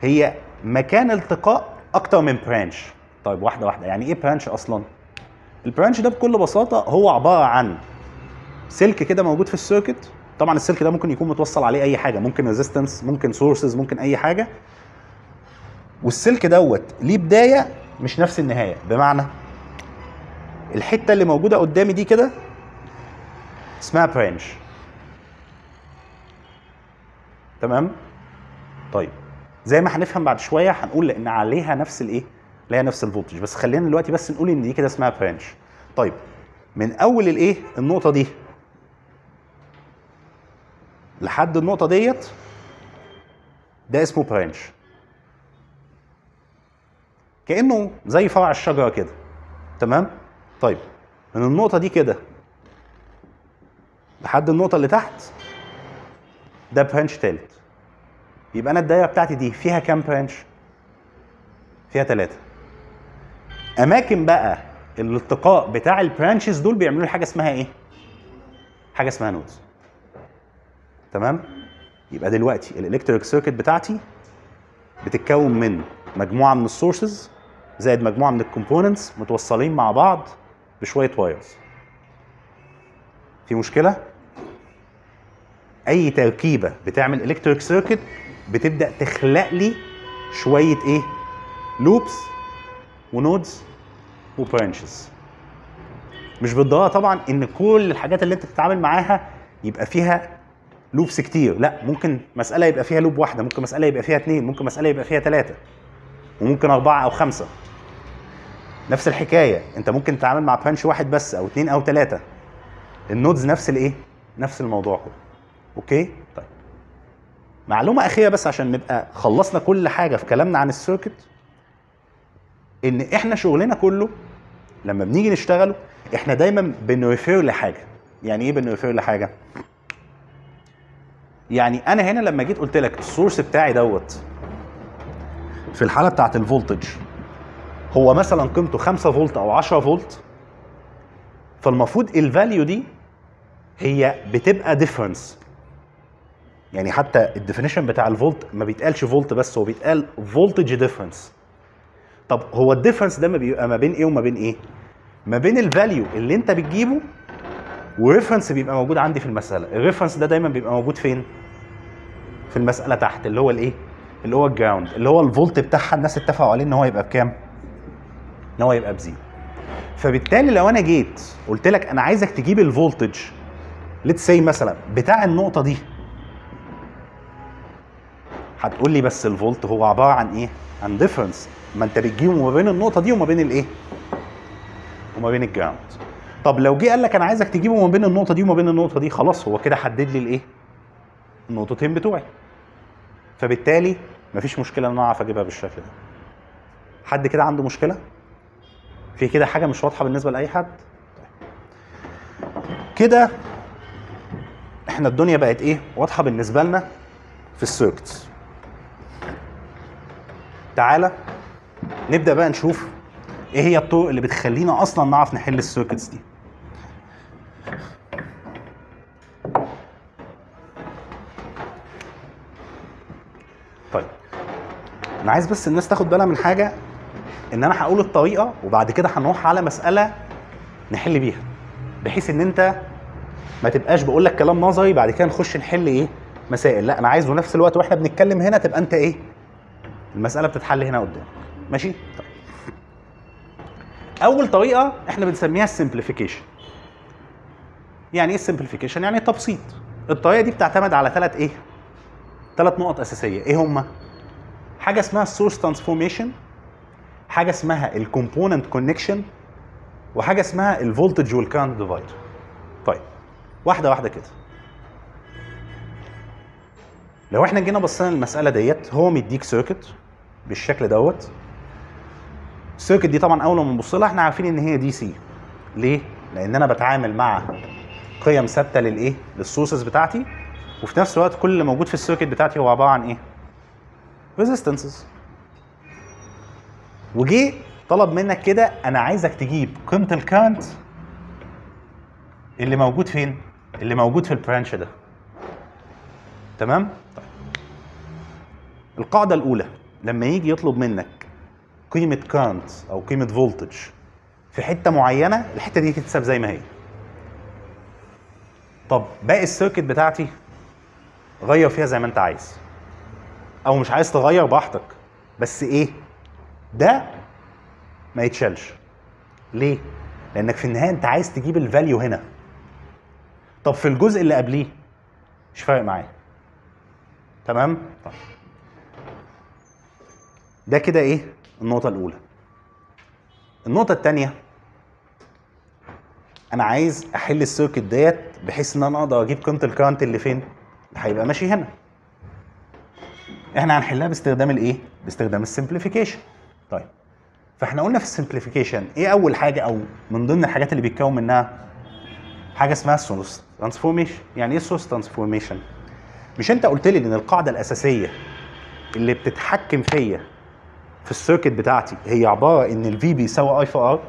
هي مكان التقاء أكتر من branch. طيب واحدة واحدة. يعني إيه branch أصلا؟ الـ branch ده بكل بساطة هو عبارة عن سلك كده موجود في الـ circuit. طبعا السلك ده ممكن يكون متوصل عليه أي حاجة. ممكن resistance ممكن sources ممكن أي حاجة. والسلك دوت ليه بداية مش نفس النهاية. بمعنى الحتة اللي موجودة قدامي دي كده اسمها branch. تمام؟ طيب. زي ما هنفهم بعد شوية هنقول لأن عليها نفس الإيه؟ ليها نفس الـ voltage بس خلينا دلوقتي بس نقول إن دي كده اسمها branch طيب من أول الإيه؟ النقطة دي. لحد النقطة ديت ده اسمه branch كأنه زي فرع الشجرة كده. تمام؟ طيب من النقطة دي كده لحد النقطة اللي تحت ده branch تالت. يبقى أنا الدايرة بتاعتي دي فيها كام branch؟ فيها ثلاثة أماكن بقى الالتقاء بتاع الـ branches دول بيعملوا لي حاجة اسمها إيه؟ حاجة اسمها nodes تمام؟ يبقى دلوقتي الـ electric circuit بتاعتي بتتكون من مجموعة من الـ sources زائد مجموعة من الـ components متوصلين مع بعض بشوية wires في مشكلة؟ أي تركيبة بتعمل electric circuit بتبدأ تخلق لي شوية إيه؟ loops و nodes و branches مش بالضروره طبعا إن كل الحاجات اللي أنت بتتعامل معاها يبقى فيها loops كتير. لا ممكن مسألة يبقى فيها loop واحدة ممكن مسألة يبقى فيها اثنين ممكن مسألة يبقى فيها ثلاثة وممكن أربعة أو خمسة. نفس الحكاية. أنت ممكن تتعامل مع branch واحد بس أو اثنين أو ثلاثة الـ nodes نفس الإيه؟ نفس الموضوع. كله okay؟ معلومة أخيرة بس عشان نبقى خلصنا كل حاجة في كلامنا عن الـ circuit إن إحنا شغلنا كله لما بنيجي نشتغله إحنا دايما بن refer لحاجة. يعني إيه بن refer لحاجة؟ يعني أنا هنا لما جيت قلت لك الـ source بتاعي دوت في الحالة بتاعت الـ voltage هو مثلا قيمته 5 فولت أو 10 فولت فالمفروض الـ value دي هي بتبقى difference يعني حتى الـ definition بتاع الفولت ما بيتقالش فولت بس هو بيتقال voltage difference طب هو الـ difference ده ما بيبقى ما بين إيه وما بين إيه؟ ما بين الـ value اللي أنت بتجيبه و reference بيبقى موجود عندي في المسألة. الـ reference ده دايما بيبقى موجود فين؟ في المسألة تحت اللي هو الإيه؟ اللي هو الـ ground اللي هو الفولت بتاعها الناس اتفقوا عليه إن هو يبقى بكام؟ إن هو يبقى ب zero. فبالتالي لو أنا جيت قلت لك أنا عايزك تجيب الـ voltage let's say مثلا بتاع النقطة دي هتقول لي بس الفولت هو عبارة عن إيه؟ عن difference ما أنت بتجيبه ما بين النقطة دي وما بين الإيه؟ وما بين الـ ground. طب لو جه قال لك أنا عايزك تجيبه ما بين النقطة دي وما بين النقطة دي خلاص هو كده حدد لي الإيه؟ النقطتين بتوعي. فبالتالي مفيش مشكلة إن أنا أعرف أجيبها بالشكل ده. حد كده عنده مشكلة؟ في كده حاجة مش واضحة بالنسبة لأي حد؟ كده إحنا الدنيا بقت إيه؟ واضحة بالنسبة لنا في الـ circuits تعالى نبدأ بقى نشوف إيه هي الطرق اللي بتخلينا أصلا نعرف نحل الـ circuits دي. طيب أنا عايز بس الناس تاخد بالها من حاجة إن أنا هقول الطريقة وبعد كده هنروح على مسألة نحل بيها بحيث إن أنت ما تبقاش بقول لك كلام نظري بعد كده نخش نحل إيه؟ مسائل. لا أنا عايز في نفس الوقت وإحنا بنتكلم هنا تبقى أنت إيه؟ المسألة بتتحل هنا قدام. ماشي؟ طيب. أول طريقة إحنا بنسميها ال simplification يعني إيه ال simplification يعني تبسيط. الطريقة دي بتعتمد على ثلاث إيه؟ ثلاث نقط أساسية. إيه هما؟ حاجة اسمها ال source transformation حاجة اسمها ال component connection وحاجة اسمها ال voltage وال current divider طيب واحدة واحدة كده. لو إحنا جينا بصينا للمسألة ديت هو مديك circuit بالشكل دوت. ال circuit دي طبعا أول ما نبص لها إحنا عارفين إن هي DC ليه؟ لأن أنا بتعامل مع قيم ثابتة للايه لل sources بتاعتي. وفي نفس الوقت كل اللي موجود في ال circuit بتاعتي هو عبارة عن إيه؟ resistances وجي طلب منك كده أنا عايزك تجيب قيمة ال current اللي موجود فين؟ اللي موجود في ال branch ده. تمام؟ طيب. القاعدة الأولى. لما يجي يطلب منك قيمة current أو قيمة voltage في حتة معينة الحتة دي تتساب زي ما هي. طب باقي ال circuit بتاعتي غير فيها زي ما انت عايز. أو مش عايز تغير براحتك. بس إيه؟ ده ما يتشالش. ليه؟ لأنك في النهاية أنت عايز تجيب ال value هنا. طب في الجزء اللي قبليه مش فارق معايا. تمام؟ طيب. ده كده إيه؟ النقطة الأولى. النقطة الثانية أنا عايز أحل ال circuit ديت بحيث إن أنا أقدر أجيب قيمة ال current اللي فين؟ اللي هيبقى ماشي هنا. إحنا هنحلها باستخدام الإيه؟ باستخدام ال simplification طيب فإحنا قلنا في ال simplification إيه أول حاجة أو من ضمن الحاجات اللي بيتكون منها حاجة اسمها ال source transformation يعني إيه ال source transformation مش أنت قلت لي إن القاعدة الأساسية اللي بتتحكم فيا في ال circuit بتاعتي. هي عبارة إن ال V بيساوي I في R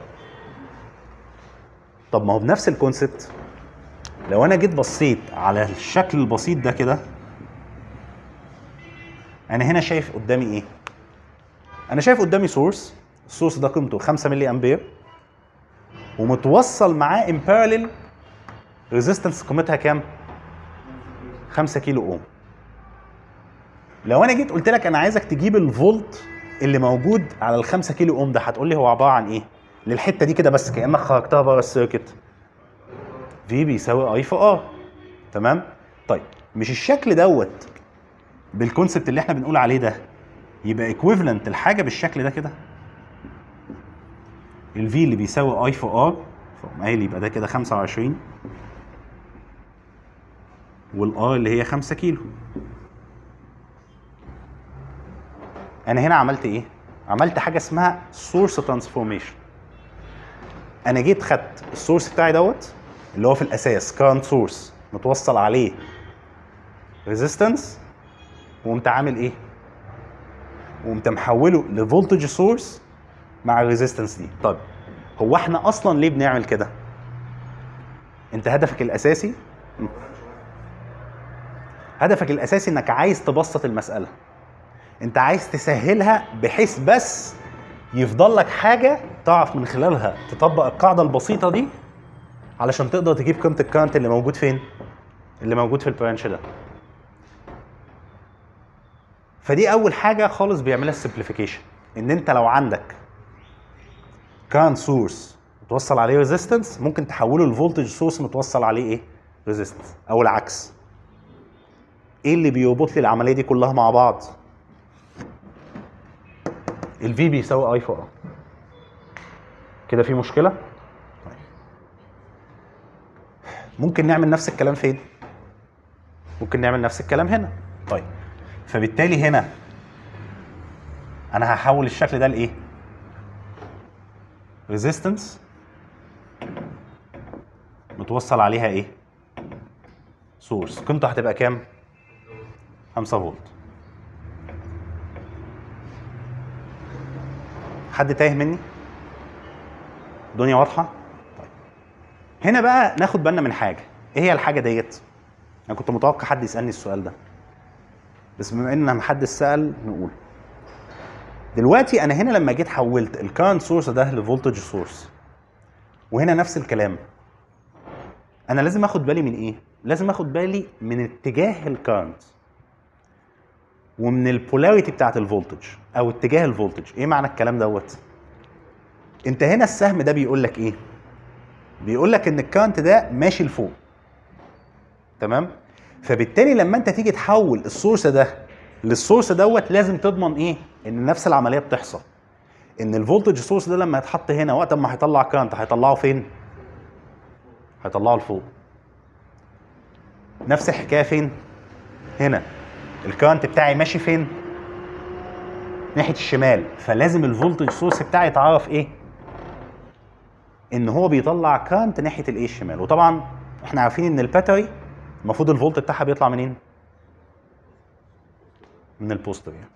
طب ما هو بنفس ال concept لو أنا جيت بصيت على الشكل البسيط ده كده أنا هنا شايف قدامي إيه؟ أنا شايف قدامي source ال source ده قيمته 5 ملي أمبير. ومتوصل معاه in parallel resistance قيمتها كام؟ 5 كيلو أوم. لو أنا جيت قلت لك أنا عايزك تجيب الفولت اللي موجود على ال 5 كيلو أوم ده هتقول لي هو عبارة عن إيه؟ للحتة دي كده بس كأنك خرجتها بره ال circuit. V بيساوي I في R تمام؟ طيب مش الشكل دوت بال concept اللي إحنا بنقول عليه ده يبقى equivalent الحاجة بالشكل ده كده؟ ال V اللي بيساوي I في R فقوم قايل يبقى ده كده 25 وال R اللي هي 5 كيلو. أنا هنا عملت إيه؟ عملت حاجة اسمها source transformation أنا جيت خدت ال source بتاعي دوت اللي هو في الأساس current source متوصل عليه resistance وقمت عامل إيه؟ وقمت محوله ل voltage source مع ال resistance دي. طب هو إحنا أصلا ليه بنعمل كده؟ أنت هدفك الأساسي؟ هدفك الأساسي إنك عايز تبسط المسألة. انت عايز تسهلها بحيث بس يفضل لك حاجة تعرف من خلالها تطبق القاعدة البسيطة دي علشان تقدر تجيب قيمة ال current اللي موجود فين؟ اللي موجود في ال branch ده. فدي أول حاجة خالص بيعملها ال simplification إن أنت لو عندك current source متوصل عليه resistance ممكن تحوله ل voltage source متوصل عليه إيه؟ resistance أو العكس. إيه اللي بيربط لي العملية دي كلها مع بعض؟ ال V بيساوي I في R كده في مشكلة. ممكن نعمل نفس الكلام فين؟ ممكن نعمل نفس الكلام هنا. طيب فبالتالي هنا أنا هحول الشكل ده لإيه؟ resistance متوصل عليها إيه؟ source قيمته هتبقى كام؟ 5 فولت. حد تايه مني؟ الدنيا واضحة؟ طيب. هنا بقى ناخد بالنا من حاجة. إيه هي الحاجة ديت؟ أنا كنت متوقع حد يسألني السؤال ده. بس بما إن محدش سأل نقول. دلوقتي أنا هنا لما جيت حولت ال current source ده ل voltage source وهنا نفس الكلام. أنا لازم آخد بالي من إيه؟ لازم آخد بالي من اتجاه ال current ومن ال polarity بتاعت ال voltage أو اتجاه ال voltage إيه معنى الكلام دوت؟ أنت هنا السهم ده بيقول لك إيه؟ بيقول لك إن ال current ده ماشي لفوق. تمام؟ فبالتالي لما أنت تيجي تحول ال source ده لل source دوت لازم تضمن إيه؟ إن نفس العملية بتحصل. إن ال voltage source ده لما يتحط هنا وقت ما هيطلع current هيطلعه فين؟ هيطلعه لفوق. نفس الحكاية فين؟ هنا. ال current بتاعي ماشي فين؟ ناحية الشمال. فلازم ال voltage source بتاعي يتعرف إيه؟ إن هو بيطلع current ناحية الإيه الشمال. وطبعا إحنا عارفين إن ال battery المفروض الفولت بتاعها بيطلع منين؟ من ال positive يعني.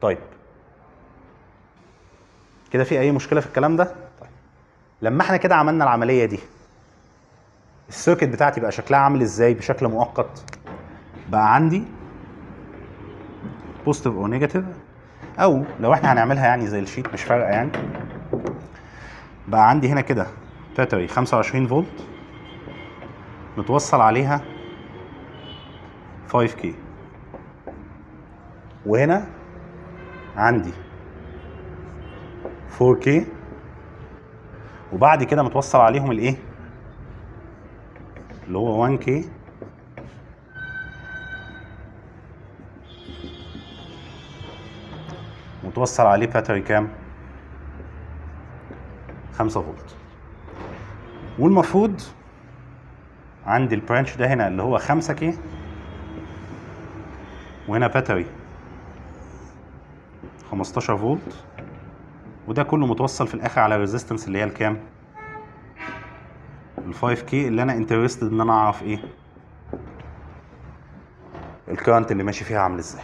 طيب. كده في أي مشكلة في الكلام ده؟ طيب. لما إحنا كده عملنا العملية دي ال circuit بتاعتي بقى شكلها عامل إزاي بشكل مؤقت؟ بقى عندي positive أو negative أو لو إحنا هنعملها يعني زي ال sheet مش فارقة يعني. بقى عندي هنا كده battery 25 فولت متوصل عليها 5K وهنا عندي 4K وبعد كده متوصل عليهم الإيه؟ اللي هو 1K متوصل عليه battery كام؟ 5 فولت. والمفروض عندي ال branch ده هنا اللي هو 5 K وهنا battery 15 فولت وده كله متوصل في الآخر على resistance اللي هي الكام؟ ال 5 K اللي أنا interested إن أنا أعرف إيه؟ ال current اللي ماشي فيها عامل إزاي.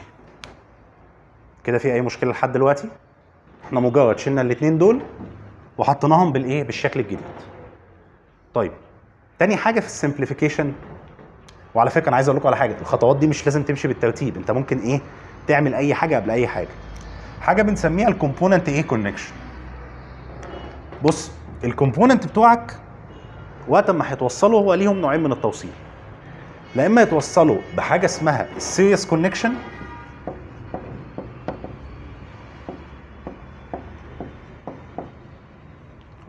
كده في أي مشكلة لحد دلوقتي؟ إحنا مجرد شلنا الاثنين دول وحطيناهم بالإيه؟ بالشكل الجديد. طيب تاني حاجة في ال simplification وعلى فكرة أنا عايز أقول لكم على حاجة الخطوات دي مش لازم تمشي بالترتيب أنت ممكن إيه؟ تعمل أي حاجة قبل أي حاجة. حاجة بنسميها ال component إيه connection بص ال component بتوعك وقت ما هيتوصلوا هو ليهم نوعين من التوصيل. لا إما يتوصلوا بحاجة اسمها ال series connection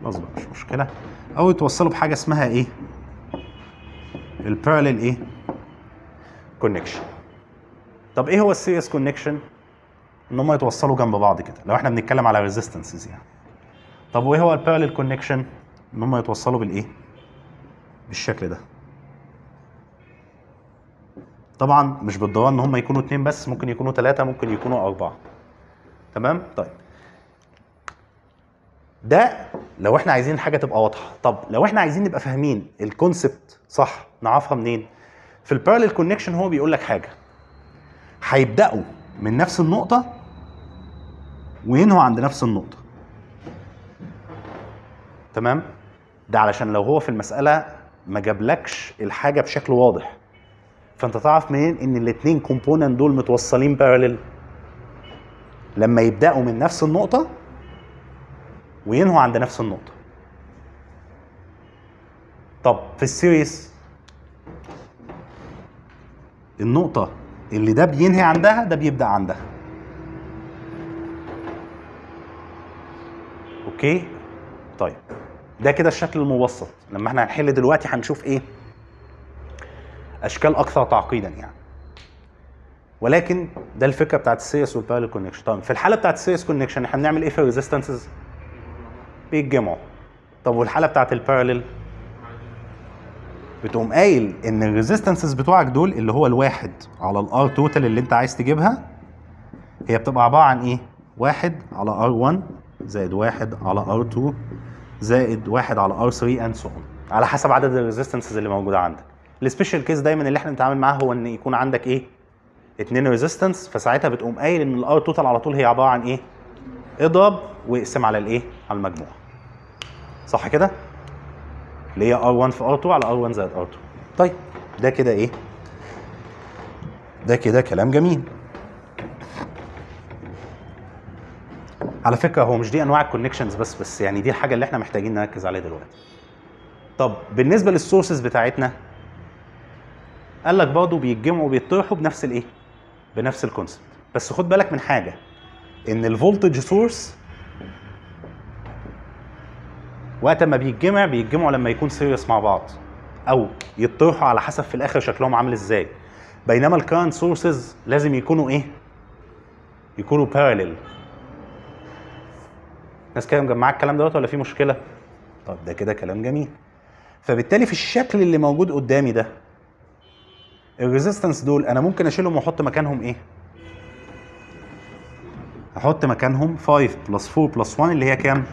خلاص بقى مش مشكلة. أو يتوصلوا بحاجة اسمها إيه؟ ال parallel إيه؟ connection طب إيه هو ال series connection إن هم يتوصلوا جنب بعض كده لو إحنا بنتكلم على resistances يعني. طب وإيه هو ال parallel connection إن هم يتوصلوا بالإيه؟ بالشكل ده. طبعا مش بالضروره إن هم يكونوا اتنين بس ممكن يكونوا ثلاثة ممكن يكونوا أربعة. تمام؟ طيب. ده لو إحنا عايزين حاجة تبقى واضحة. طب لو إحنا عايزين نبقى فاهمين ال concept صح نعرفها منين؟ في ال parallel connection هو بيقول لك حاجة. هيبدأوا من نفس النقطة وينهوا عند نفس النقطة. تمام؟ ده علشان لو هو في المسألة ما جابلكش الحاجة بشكل واضح. فأنت تعرف منين إن الاثنين component دول متوصلين parallel لما يبدأوا من نفس النقطة وينهوا عند نفس النقطة. طب في ال series النقطة اللي ده بينهي عندها ده بيبدأ عندها. okay؟ طيب ده كده الشكل المبسط لما إحنا هنحل دلوقتي هنشوف إيه؟ أشكال أكثر تعقيدا يعني. ولكن ده الفكرة بتاعت ال series وال parallel connection طيب في الحالة بتاعت ال series connection إحنا بنعمل إيه في ال resistances؟ بيتجمعوا طب والحالة بتاعت ال parallel بتقوم قايل إن ال resistances بتوعك دول اللي هو الواحد على ال R total اللي أنت عايز تجيبها هي بتبقى عبارة عن إيه؟ واحد على R 1 زائد واحد على R 2 زائد واحد على R 3 and so على حسب عدد ال resistances اللي موجودة عندك. ال special case دايما اللي إحنا بنتعامل معاه هو إن يكون عندك إيه؟ اتنين resistance فساعتها بتقوم قايل إن ال R total على طول هي عبارة عن إيه؟ اضرب واقسم على الايه؟ على المجموع. صح كده؟ اللي هي R1 في R2 على R1 زائد R2. طيب ده كده إيه؟ ده كده كلام جميل. على فكرة هو مش دي أنواع ال connections بس بس يعني دي الحاجة اللي إحنا محتاجين نركز عليها دلوقتي. طب بالنسبة لل sources بتاعتنا قال لك برضه بيتجمعوا وبيطرحوا بنفس الإيه بنفس ال concept بس خد بالك من حاجة إن ال voltage source وقت ما بيتجمع بيتجمعوا لما يكون series مع بعض أو يطرحوا على حسب في الآخر شكلهم عامل إزاي. بينما ال current sources لازم يكونوا إيه؟ يكونوا parallel ناس كده مجمعة الكلام دوت ولا في مشكلة؟ طب ده كده كلام جميل. فبالتالي في الشكل اللي موجود قدامي ده ال resistance دول أنا ممكن أشيلهم وأحط مكانهم إيه؟ أحط مكانهم 5 plus 4 plus 1 اللي هي كام؟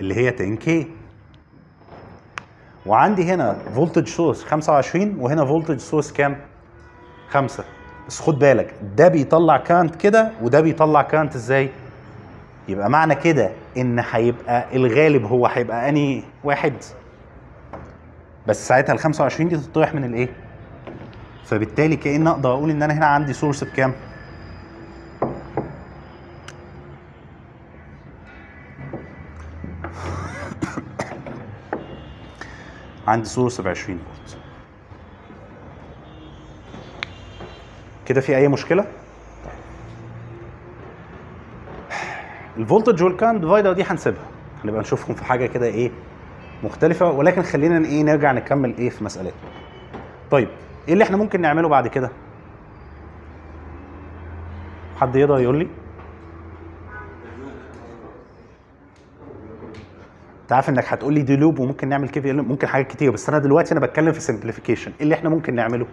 اللي هي 10 K وعندي هنا voltage source 25 وهنا voltage source كام؟ 5 بس خد بالك ده بيطلع current كده وده بيطلع كانت إزاي؟ يبقى معنى كده إن هيبقى الغالب هو هيبقى اني واحد؟ بس ساعتها ال 25 دي تطرح من الإيه؟ فبالتالي كأن أقدر أقول إن أنا هنا عندي source بكام؟ عندي source ب 20 فولت كده في أي مشكلة؟ ال voltage وال current divider دي هنسيبها. هنبقى نشوفهم في حاجة كده إيه مختلفة. ولكن خلينا إيه نرجع نكمل إيه في مسألتنا. طيب. إيه اللي إحنا ممكن نعمله بعد كده؟ حد يقدر يقول لي؟ انت عارف انك هتقول لي دي loop وممكن نعمل كيف؟ ممكن حاجات كتير بس أنا دلوقتي أنا بتكلم في simplification إيه اللي إحنا ممكن نعمله؟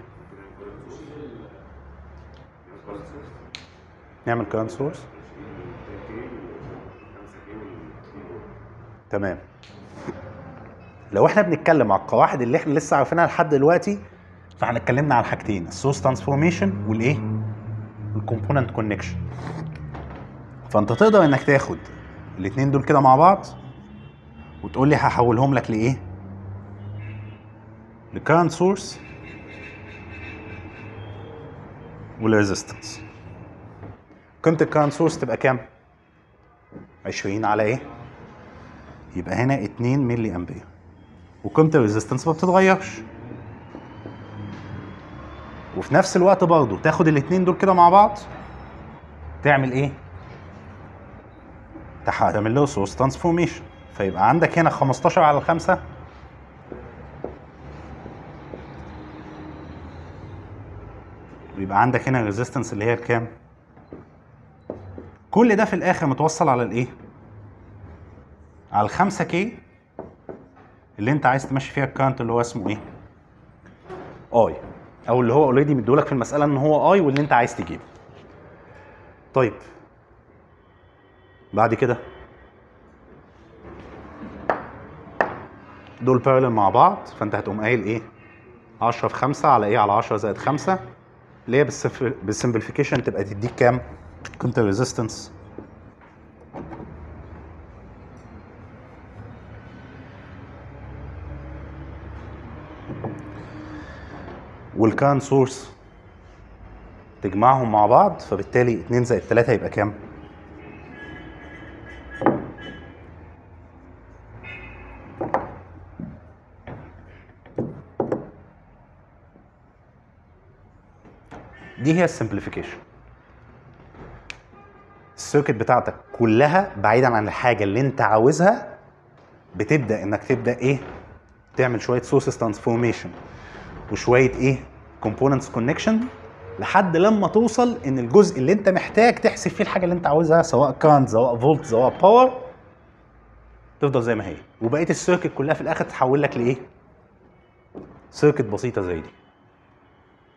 نعمل current source تمام. لو إحنا بنتكلم على القواعد اللي إحنا لسه عارفينها لحد دلوقتي فاحنا اتكلمنا على الحاجتين ال source transformation والايه؟ ال component connection. فانت تقدر انك تاخد الاثنين دول كده مع بعض وتقول لي هحولهم لك لإيه؟ ل current source وال resistance قيمه ال current source تبقى كام؟ 20 على إيه؟ يبقى هنا 2 ملي أمبير. وقيمه ال resistance ما بتتغيرش. وفي نفس الوقت برضه تاخد الاثنين دول كده مع بعض تعمل إيه؟ تعمل له source transformation فيبقى عندك هنا 15 على الخمسة. ويبقى عندك هنا ال resistance اللي هي الكام؟ كل ده في الآخر متوصل على الإيه؟ على ال 5 k اللي أنت عايز تمشي فيها ال current اللي هو اسمه إيه؟ I o اللي هو already مديهولك في المسألة إن هو I o اللي أنت عايز تجيبه. طيب. بعد كده. دول parallel مع بعض فأنت هتقوم قايل إيه؟ 10 في 5 على إيه؟ على 10 زائد 5 اللي هي بال simplification تبقى تديك كام؟ قيمه ال resistance وال current source تجمعهم مع بعض فبالتالي 2 زائد 3 يبقى كام؟ دي هي ال simplification ال circuit بتاعتك كلها بعيدا عن الحاجة اللي انت عاوزها بتبدأ إنك تبدأ إيه؟ تعمل شوية sources transformation وشوية إيه components connection لحد لما توصل إن الجزء اللي أنت محتاج تحسب فيه الحاجة اللي أنت عاوزها سواء current سواء فولت سواء power تفضل زي ما هي. وبقيه ال circuit كلها في الآخر تتحول لك لإيه؟ circuit بسيطة زي دي.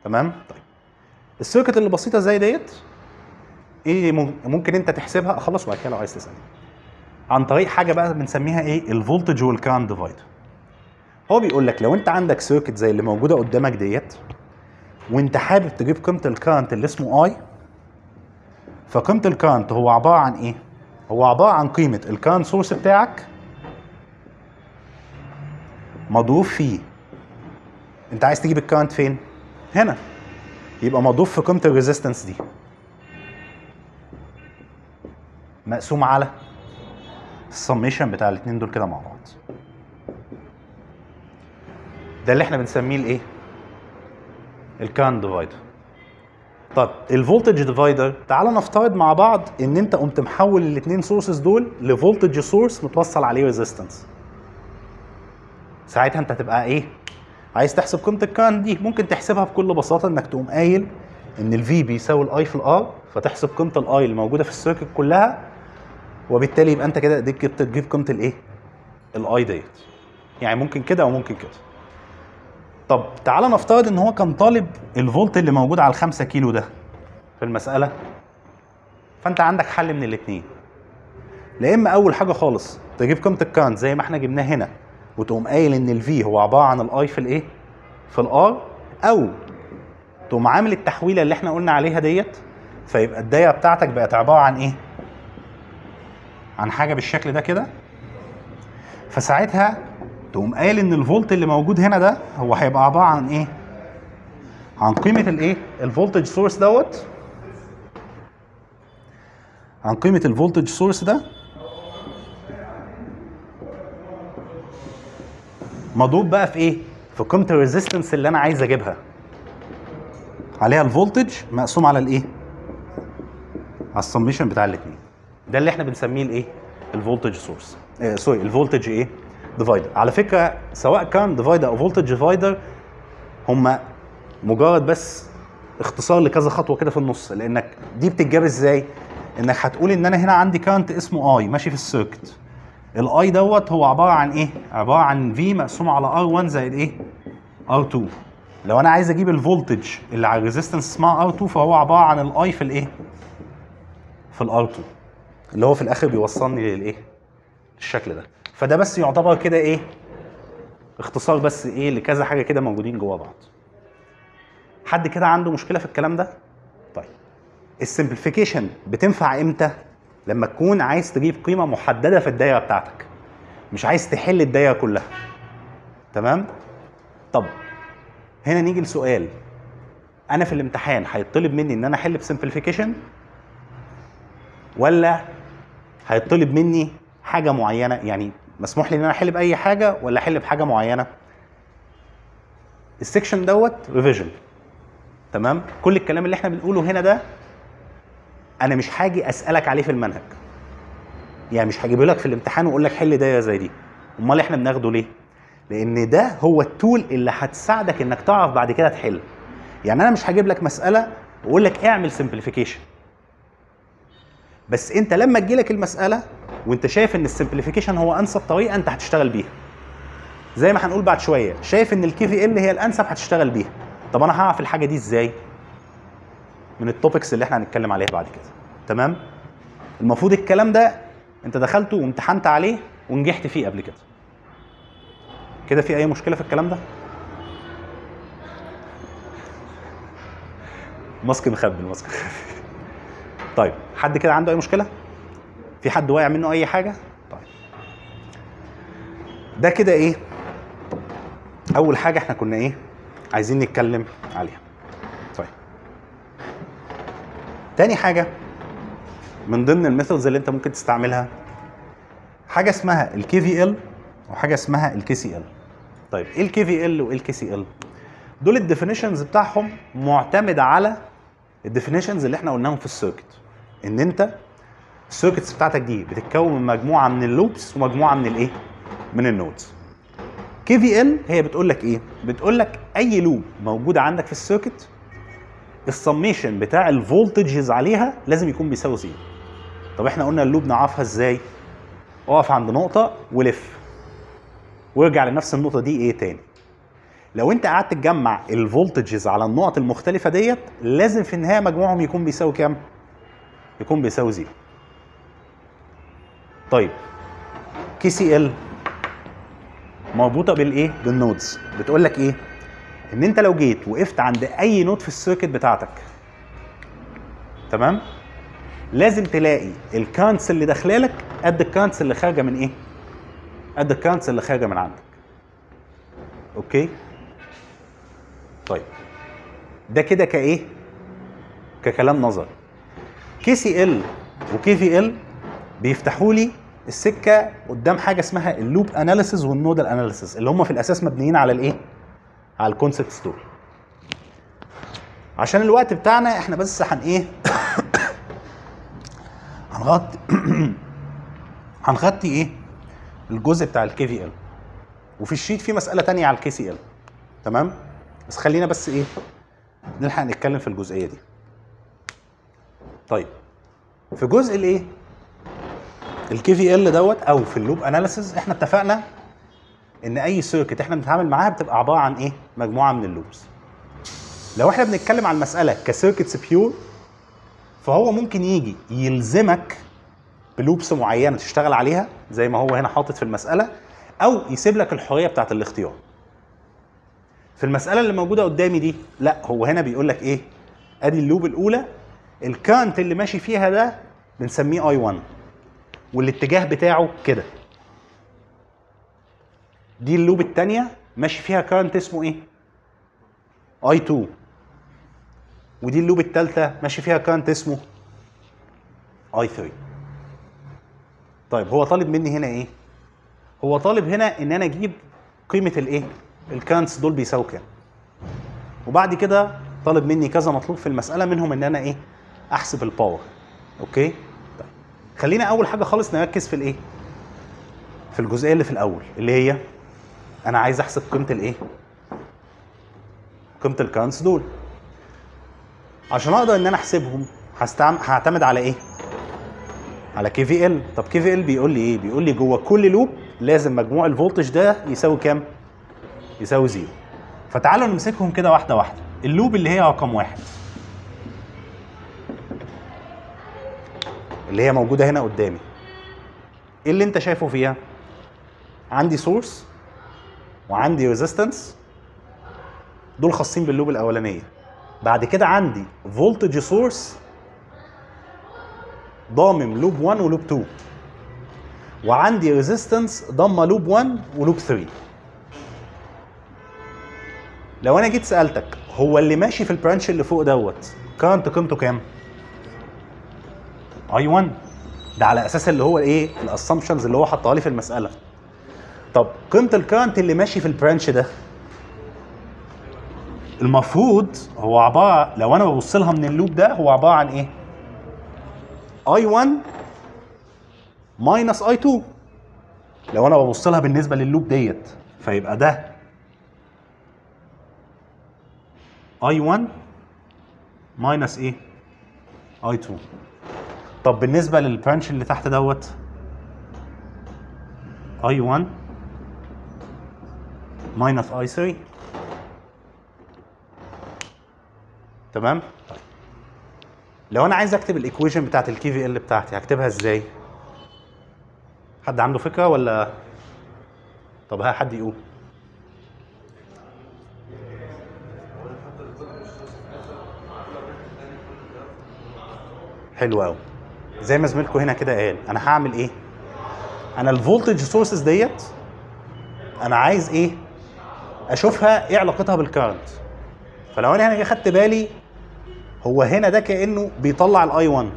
تمام؟ طيب. ال circuit اللي بسيطة زي ديت إيه مم- ممكن أنت تحسبها؟ خلاص وبعد كده لو عايز تسالني عن طريق حاجة بقى بنسميها إيه؟ ال voltage وال current divider هو بيقول لك لو انت عندك circuit زي اللي موجودة قدامك ديت وانت حابب تجيب قيمه ال current اللي اسمه I فقيمه ال current هو عبارة عن إيه؟ هو عبارة عن قيمة. ال current source بتاعك مضروب فيه. انت عايز تجيب ال current فين؟ هنا. يبقى مضروب في قيمة ال resistance دي. مقسوم على السميشن بتاع الاثنين دول كده مع بعض. ده اللي إحنا بنسميه الايه؟ ال current divider طب ال voltage divider تعال نفترض مع بعض ان انت قمت محول الاثنين sources دول ل voltage source متوصل عليه resistance ساعتها انت هتبقى إيه؟ عايز تحسب قيمة ال current دي. ممكن تحسبها بكل بساطة انك تقوم قايل ان ال V بيساوي ال I في ال R فتحسب قيمة ال I اللي موجوده في ال circuit كلها وبالتالي يبقى انت كده جبت تجيب قيمة الايه؟ ال I ديت. يعني ممكن كده أو ممكن كده. طب تعالى نفترض إن هو كان طالب الفولت اللي موجود على الخمسة كيلو ده في المسألة. فأنت عندك حل من الاثنين لا إما أول حاجة خالص تجيب قيمة ال current زي ما إحنا جبناه هنا وتقوم قايل إن ال V هو عبارة عن ال I في الايه في ال R أو تقوم عامل التحويلة اللي إحنا قلنا عليها ديت فيبقى الدايرة بتاعتك بقت عبارة عن إيه؟ عن حاجة بالشكل ده كده. فساعتها تقوم قايل إن الفولت اللي موجود هنا ده هو هيبقى عبارة عن إيه؟ عن قيمة الإيه؟ ال voltage source دوت عن قيمة ال voltage source ده مضروب بقى في إيه؟ في قيمة ال resistance اللي أنا عايز أجيبها عليها ال voltage مقسوم على الإيه؟ على السميشن بتاع الاثنين ده اللي إحنا بنسميه الإيه؟ ال voltage source آه sorry ال voltage إيه؟ divider على فكرة سواء current divider أو voltage divider هم مجرد بس اختصار لكذا خطوة كده في النص لأنك دي بتتجاب إزاي؟ إنك هتقول إن أنا هنا عندي current اسمه I ماشي في ال circuit ال I دوت هو عبارة عن إيه؟ عبارة عن V مقسوم على R 1 زائد إيه؟ R 2 لو أنا عايز أجيب ال voltage اللي على ال resistance اسمها R 2 فهو عبارة عن ال I في الإيه؟ في ال R 2 اللي هو في الآخر بيوصلني للإيه؟ الشكل ده. فده بس يعتبر كده إيه اختصار بس إيه لكذا حاجة كده موجودين جوا بعض. حد كده عنده مشكلة في الكلام ده؟ طيب. ال simplification بتنفع إمتى؟ لما تكون عايز تجيب قيمة محددة في الدايرة بتاعتك. مش عايز تحل الدايرة كلها. تمام؟ طب هنا نيجي لسؤال. أنا في الامتحان هيطلب مني إن أنا أحل ب simplification ولا هيطلب مني حاجة معينة؟ يعني مسموح لي إن أنا أحل بأي حاجة ولا أحل بحاجة معينة. ال section دوت revision تمام؟ كل الكلام اللي إحنا بنقوله هنا ده أنا مش هاجي أسألك عليه في المنهج. يعني مش هجيبه لك في الامتحان وأقول لك حل دايره زي دي أمال إحنا بناخده ليه؟ لأن ده هو ال tool اللي هتساعدك إنك تعرف بعد كده تحل. يعني أنا مش هجيب لك مسألة وأقول لك اعمل simplification بس أنت لما تجيلك المسألة وانت شايف ان ال simplification هو انسب طريقة انت هتشتغل بيها. زي ما هنقول بعد شوية شايف ان ال KVL هي الانسب هتشتغل بيها. طب أنا هعرف الحاجة دي إزاي؟ من ال topics اللي إحنا هنتكلم عليها بعد كده. تمام؟ المفروض الكلام ده انت دخلته وامتحنت عليه ونجحت فيه قبل كده. كده في أي مشكلة في الكلام ده؟ ماسك مخبي الماسك طيب حد كده عنده أي مشكلة؟ في حد واقع منه أي حاجة؟ طيب. ده كده إيه؟ أول حاجة إحنا كنا إيه؟ عايزين نتكلم عليها. طيب. تاني حاجة من ضمن ال methods اللي أنت ممكن تستعملها حاجة اسمها ال KVL وحاجة اسمها ال KCL طيب إيه ال KVL وإيه ال KCL دول ال definitions بتاعهم معتمد على ال definitions اللي إحنا قلناهم في ال circuit إن أنت ال circuits بتاعتك دي بتتكون من مجموعة من ال loops ومجموعة من الإيه؟ من ال nodes KVL هي بتقول لك إيه؟ بتقول لك أي loop موجوده عندك في ال circuit ال summation بتاع ال voltages عليها لازم يكون بيساوي zero طب إحنا قلنا ال loop نعرفها إزاي؟ اقف عند نقطة ولف. وارجع لنفس النقطة دي إيه تاني؟ لو أنت قعدت تجمع ال voltages على النقط المختلفة ديت لازم في النهاية مجموعهم يكون بيساوي كام؟ يكون بيساوي zero طيب. KCL مربوطة بالإيه؟ بال nodes. بتقول لك إيه؟ إن أنت لو جيت وقفت عند أي node في ال circuit بتاعتك تمام؟ لازم تلاقي ال currents اللي داخلة لك قد ال currents اللي خارجة من إيه؟ قد ال currents اللي خارجة من عندك. أوكي؟ طيب. ده كده كإيه؟ ككلام نظري. KCL و KVL بيفتحوا لي السكة قدام حاجة اسمها ال loop analysis وال nodal analysis اللي هم في الأساس مبنيين على الإيه؟ على ال concept sorry عشان الوقت بتاعنا إحنا بس هن إيه؟ هنغطي هنغطي إيه؟ الجزء بتاع ال KVL وفي ال sheet في مسألة تانية على ال KCL تمام؟ بس خلينا بس إيه؟ نلحق نتكلم في الجزئية دي. طيب. في جزء الإيه؟ ال KVL دوت أو في ال loop analysis إحنا اتفقنا إن أي circuit إحنا بنتعامل معاها بتبقى عبارة عن إيه؟ مجموعة من ال loops لو إحنا بنتكلم عن المسألة ك circuits pure فهو ممكن يجي يلزمك ب loops معينة تشتغل عليها زي ما هو هنا حاطط في المسألة أو يسيب لك الحرية بتاعت الاختيار. في المسألة اللي موجودة قدامي دي لأ هو هنا بيقول لك إيه؟ أدي ال loop الأولى ال current اللي ماشي فيها ده بنسميه I 1 والاتجاه بتاعه كده. دي ال loop الثانية ماشي فيها current اسمه إيه؟ I 2 ودي ال loop الثالثه ماشي فيها current اسمه I 3 طيب هو طالب مني هنا إيه؟ هو طالب هنا إن أنا أجيب قيمة الإيه؟ ال currents دول بيساوي كام. وبعد كده طالب مني كذا مطلوب في المسألة منهم إن أنا إيه؟ أحسب ال power أوكي؟ خلينا أول حاجة خالص نركز في الإيه؟ في الجزئية اللي في الأول اللي هي أنا عايز أحسب قيمة الإيه؟ قيمة ال currents دول. عشان أقدر إن أنا أحسبهم. هعتمد على إيه؟ على KVL. طب KVL بيقول لي إيه؟ بيقول لي جوه كل loop لازم مجموع ال voltage ده يساوي كام؟ يساوي zero. فتعالوا نمسكهم كده واحدة واحدة. ال loop اللي هي رقم واحد. اللي هي موجودة هنا قدامي. إيه اللي أنت شايفه فيها؟ عندي source وعندي resistance دول خاصين بال loop الأولانية. بعد كده عندي voltage source ضامم loop 1 و loop 2 وعندي resistance ضامه loop 1 و loop 3 لو أنا جيت سألتك هو اللي ماشي في ال branch اللي فوق دوت current قيمته كام؟ I 1 ده على أساس اللي هو إيه؟ ال assumptions اللي هو حطها لي في المسألة. طب قيمة ال current اللي ماشي في ال branch ده؟ المفروض هو عبارة لو أنا ببص لها من ال loop ده هو عبارة عن إيه؟ I 1 minus I 2 لو أنا ببص لها بالنسبة لل loop ديت فيبقى ده I 1 minus إيه؟ I 2 طب بالنسبة لل branch اللي تحت دوت؟ I 1 minus I 3 تمام؟ لو أنا عايز أكتب ال equation بتاعت ال KVL بتاعتي هكتبها إزاي؟ حد عنده فكرة ولا؟ طب ها حد يقول. حلو قوي زي ما زميلكم هنا كده قال أنا هعمل إيه؟ أنا ال voltage sources ديت أنا عايز إيه؟ أشوفها إيه علاقتها بال current flow أنا هنا خدت بالي هو هنا ده كأنه بيطلع ال I 1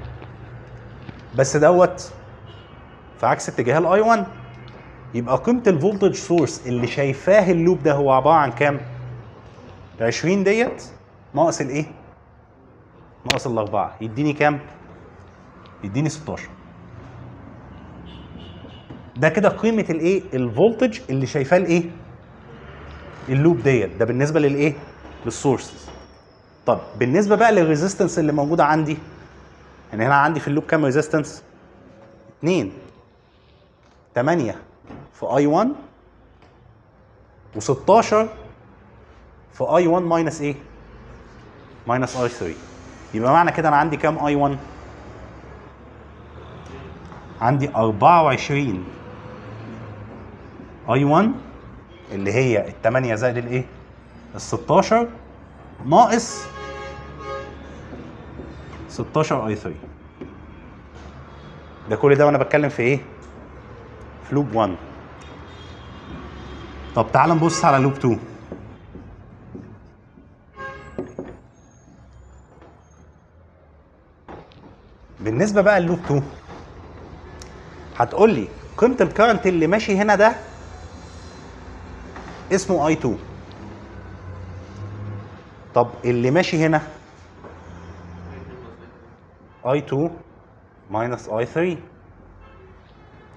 بس دوت في عكس اتجاه ال I 1 يبقى قيمة ال voltage source اللي شايفاه ال loop ده هو عبارة عن كام؟ 20 ديت. ناقص الإيه ناقص الاربعه يديني كام؟ يديني 16 ده كده قيمة الإيه؟ ال voltage اللي شايفاه الإيه؟ ال loop ديت. ده بالنسبة للإيه؟ لل sources. طب بالنسبة بقى لل resistance اللي موجودة عندي يعني هنا عندي في ال loop كام resistance؟ 2 8 في I 1 و16 في I 1 minus إيه؟ minus I 3 يبقى معنى كده أنا عندي كام I 1 عندي 24 I 1 اللي هي ال 8 زائد الايه؟ ال 16 ناقص 16 اي 3 ده كل ده وأنا بتكلم في إيه؟ في لوب 1 طب تعال نبص على لوب 2 بالنسبة بقى للوب 2 هتقول لي قيمه ال current اللي ماشي هنا ده اسمه I 2 طب اللي ماشي هنا I 2 minus I 3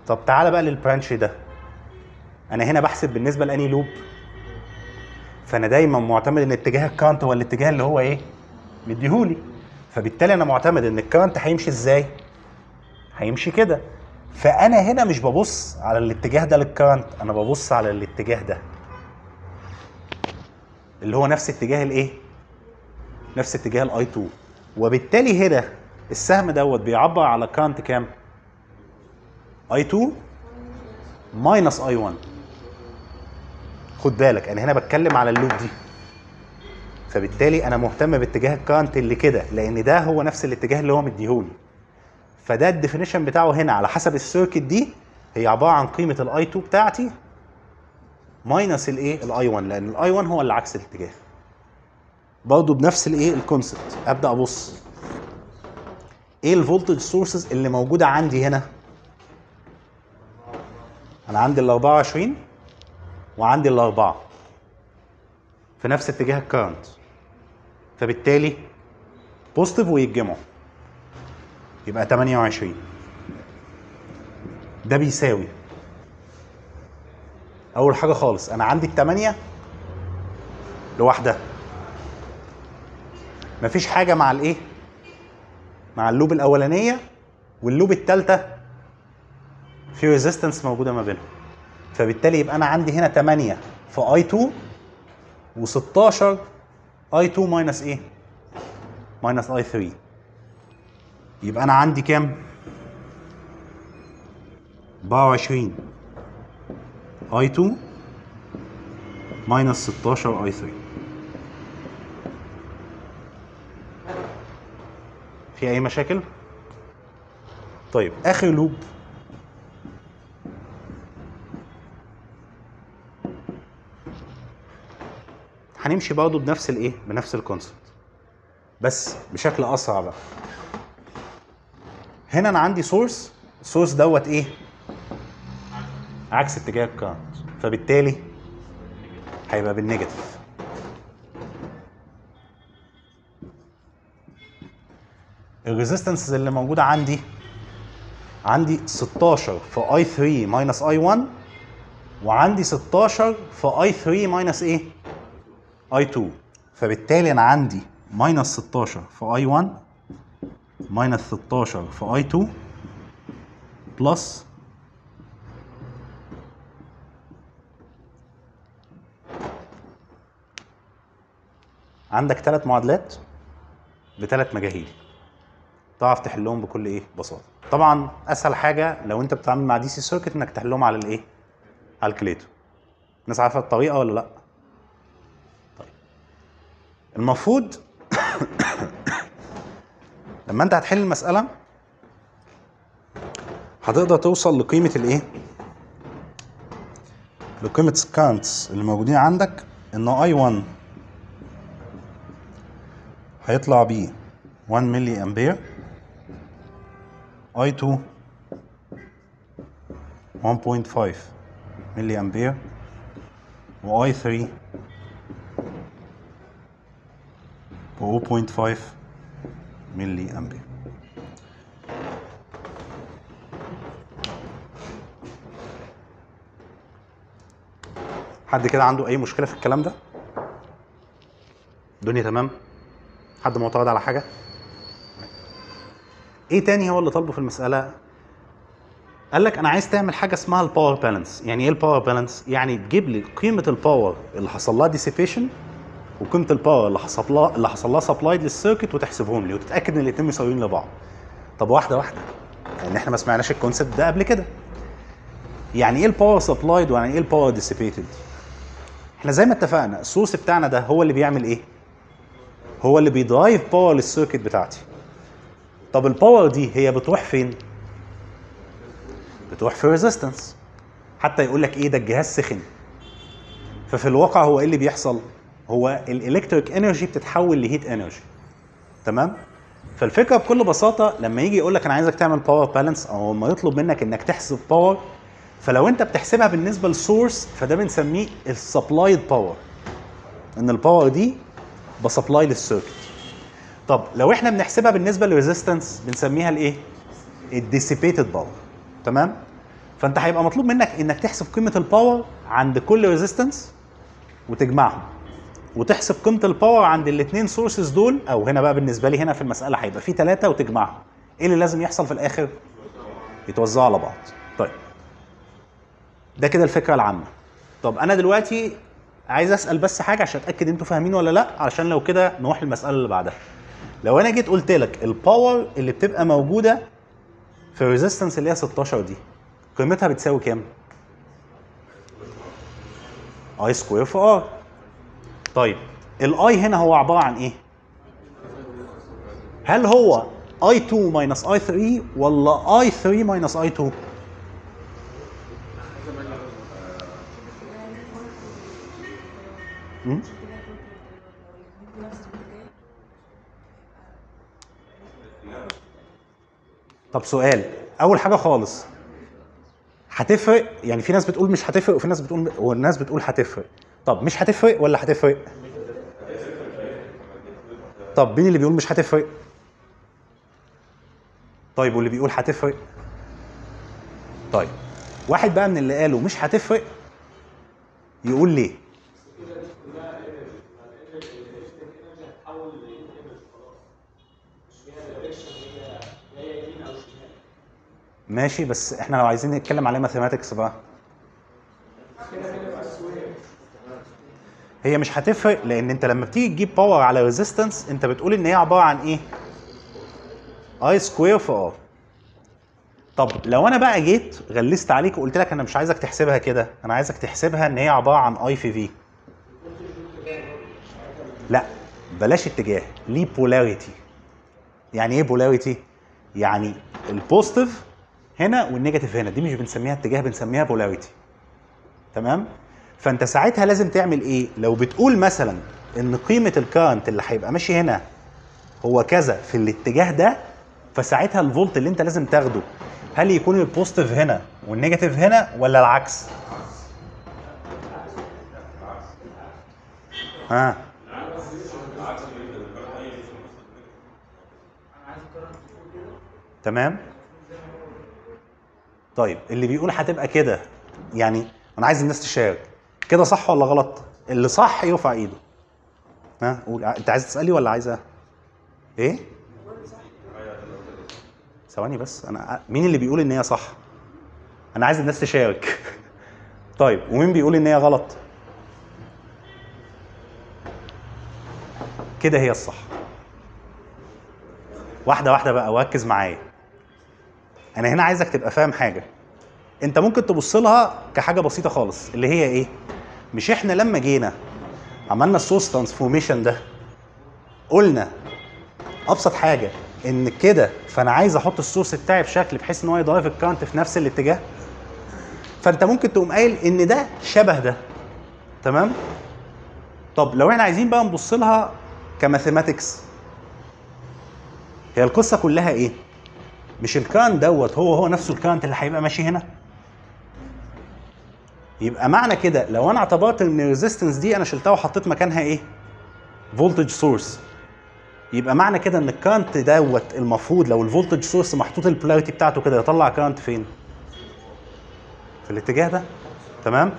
طب تعالى بقى لل branch ده. أنا هنا بحسب بالنسبة لأني loop. فأنا دايما معتمد إن اتجاه ال current هو الاتجاه اللي هو إيه؟ مديهولي. فبالتالي أنا معتمد إن ال current هيمشي إزاي؟ هيمشي كده. فأنا هنا مش ببص على الاتجاه ده لل current أنا ببص على الاتجاه ده. اللي هو نفس اتجاه الإيه نفس اتجاه ال I 2 وبالتالي هنا السهم دوت بيعبر على current كام؟ I 2 minus I 1 خد بالك أنا هنا بتكلم على ال loop دي. فبالتالي أنا مهتم باتجاه ال current اللي كده لأن ده هو نفس الاتجاه اللي هو مديهولي. فده ال definition بتاعه هنا. على حسب ال circuit دي هي عبارة عن قيمة ال I 2 بتاعتي minus الإيه ال I 1 لأن ال I 1 هو اللي عكس الاتجاه. برضه بنفس الإيه ال concept أبدأ أبص. إيه ال voltage sources اللي موجودة عندي هنا؟ أنا عندي ال 24 وعندي الاربعه في نفس اتجاه ال current فبالتالي positive ويتجمعوا. يبقى 28 ده بيساوي. أول حاجة خالص أنا عندي الثمانيه لوحدها. مفيش حاجة مع الإيه؟ مع ال loop الأولانية وال loop الثالثه في resistance موجودة ما بينهم. فبالتالي يبقى أنا عندي هنا 8 في I 2 و16 I 2 minus إيه؟ minus I 3 يبقى أنا عندي كام؟ 24 I 2 minus 16 I 3 في أي مشاكل؟ طيب آخر loop. هنمشي برضه بنفس الإيه؟ بنفس ال concept. بس بشكل أسرع بقى. هنا أنا عندي source ال source دوت إيه؟ عكس اتجاه ال current فبالتالي هيبقى بال negative ال resistance اللي موجودة عندي عندي 16 في I 3 minus I 1 وعندي 16 في I 3 minus إيه؟ I 2 فبالتالي أنا عندي minus 16 في I 1 minus 16 في I 2 plus عندك ثلاث معادلات بثلاث مجاهيل. تعرف تحلهم بكل إيه؟ بساطة. طبعا أسهل حاجة لو أنت بتتعامل مع DC circuit إنك تحلهم على الإيه؟ على ال calculator الناس عارفة الطريقة ولا لأ؟ طيب. المفروض لما انت هتحل المسألة هتقدر توصل لقيمة الإيه؟ لقيمة ال currents اللي موجودين عندك إن I 1 هيطلع بيه 1 ملي امبير I 2 1.5 ملي امبير و I 3 ب 0.5 ملي امبير حد كده عنده أي مشكلة في الكلام ده؟ الدنيا تمام؟ حد معترض على حاجة؟ إيه تاني هو اللي طالبه في المسألة؟ قال لك أنا عايز تعمل حاجة اسمها ال power balance يعني إيه ال power balance يعني تجيب لي قيمة ال power اللي حصل لها dissipation وقيمة ال power اللي حصل لها اللي حصل لها supplied لل circuit وتحسبهم لي وتتأكد إن الاثنين مساويين لبعض. طب واحدة واحدة. لأن إحنا ما سمعناش ال concept ده قبل كده. يعني إيه ال power supplied ويعني إيه ال power dissipated إحنا زي ما اتفقنا ال source بتاعنا ده هو اللي بيعمل إيه؟ هو اللي بي drive power لل circuit بتاعتي. طب ال power دي هي بتروح فين؟ بتروح في resistance حتى يقول لك إيه ده الجهاز سخن. ففي الواقع هو إيه اللي بيحصل؟ هو ال electric energy بتتحول ل heat energy تمام؟ فالفكرة بكل بساطة لما يجي يقول لك أنا عايزك تعمل power balance أو لما يطلب منك إنك تحسب power فلو أنت بتحسبها بالنسبة لل source فده بنسميه ال supplied power إن ال power دي ب supply لل circuit طب لو إحنا بنحسبها بالنسبة لل resistance بنسميها الإيه؟ ال dissipated power تمام؟ فأنت هيبقى مطلوب منك إنك تحسب قيمة ال power عند كل resistance وتجمعهم. وتحسب قيمة ال power عند الاثنين sources دول أو هنا بقى بالنسبة لي هنا في المسألة هيبقى في ثلاثة وتجمعهم. إيه اللي لازم يحصل في الآخر؟ يتوزعوا على بعض. طيب. ده كده الفكرة العامة. طب أنا دلوقتي عايز أسأل بس حاجة عشان أتأكد إنتوا فاهمين ولا لأ علشان لو كده نروح للمساله اللي بعدها. لو أنا جيت قلت لك ال power اللي بتبقى موجودة في ال resistance اللي هي 16 دي قيمتها بتساوي كام؟ I square في R طيب ال I هنا هو عبارة عن إيه؟ هل هو I 2 minus I 3 ولا I 3 minus I 2 مم؟ طب سؤال أول حاجة خالص هتفرق؟ يعني في ناس بتقول مش هتفرق وفي ناس بتقول والناس بتقول هتفرق. طب مش هتفرق ولا هتفرق؟ طب مين اللي بيقول مش هتفرق؟ طيب واللي بيقول هتفرق؟ طيب واحد بقى من اللي قالوا مش هتفرق يقول ليه؟ ماشي بس إحنا لو عايزين نتكلم عليه ماثيماتكس بقى. هي مش هتفرق لأن أنت لما بتيجي تجيب power على resistance أنت بتقول إن هي عبارة عن إيه؟ I square في R طب لو أنا بقى جيت غلست عليك وقلت لك أنا مش عايزك تحسبها كده أنا عايزك تحسبها إن هي عبارة عن I في V لا بلاش اتجاه ليه polarity يعني إيه polarity يعني ال positive هنا وال negative هنا دي مش بنسميها اتجاه بنسميها polarity تمام؟ فانت ساعتها لازم تعمل إيه؟ لو بتقول مثلا إن قيمة ال current اللي هيبقى ماشي هنا هو كذا في الاتجاه ده فساعتها الفولت اللي انت لازم تاخده هل يكون ال positive هنا وال negative هنا ولا العكس؟ ها؟ تمام؟ طيب اللي بيقول هتبقى كده يعني أنا عايز الناس تشارك. كده صح ولا غلط؟ اللي صح يرفع ايده. ها؟ قول انت عايز تسالي ولا عايزه إيه؟ ثواني بس أنا مين اللي بيقول إن هي صح؟ أنا عايز الناس تشارك. طيب ومين بيقول إن هي غلط؟ كده هي الصح. واحدة واحدة بقى وركز معايا. أنا هنا عايزك تبقى فاهم حاجة. أنت ممكن تبص لها كحاجة بسيطة خالص اللي هي إيه؟ مش إحنا لما جينا عملنا ال source transformation ده قلنا أبسط حاجة إن كده فأنا عايز أحط ال source بتاعي بشكل بحيث إن هو ي drive ال current في نفس الاتجاه. فأنت ممكن تقوم قايل إن ده شبه ده. تمام؟ طب لو إحنا عايزين بقى نبص لها ك mathematics هي القصة كلها إيه؟ مش ال current دوت هو هو نفسه ال current اللي هيبقى ماشي هنا؟ يبقى معنى كده لو أنا اعتبرت إن ال resistance دي أنا شلتها وحطيت مكانها إيه؟ voltage source يبقى معنى كده إن ال current دوت المفروض لو ال voltage source محطوط ال polarity بتاعته كده يطلع current فين؟ في الاتجاه ده. تمام؟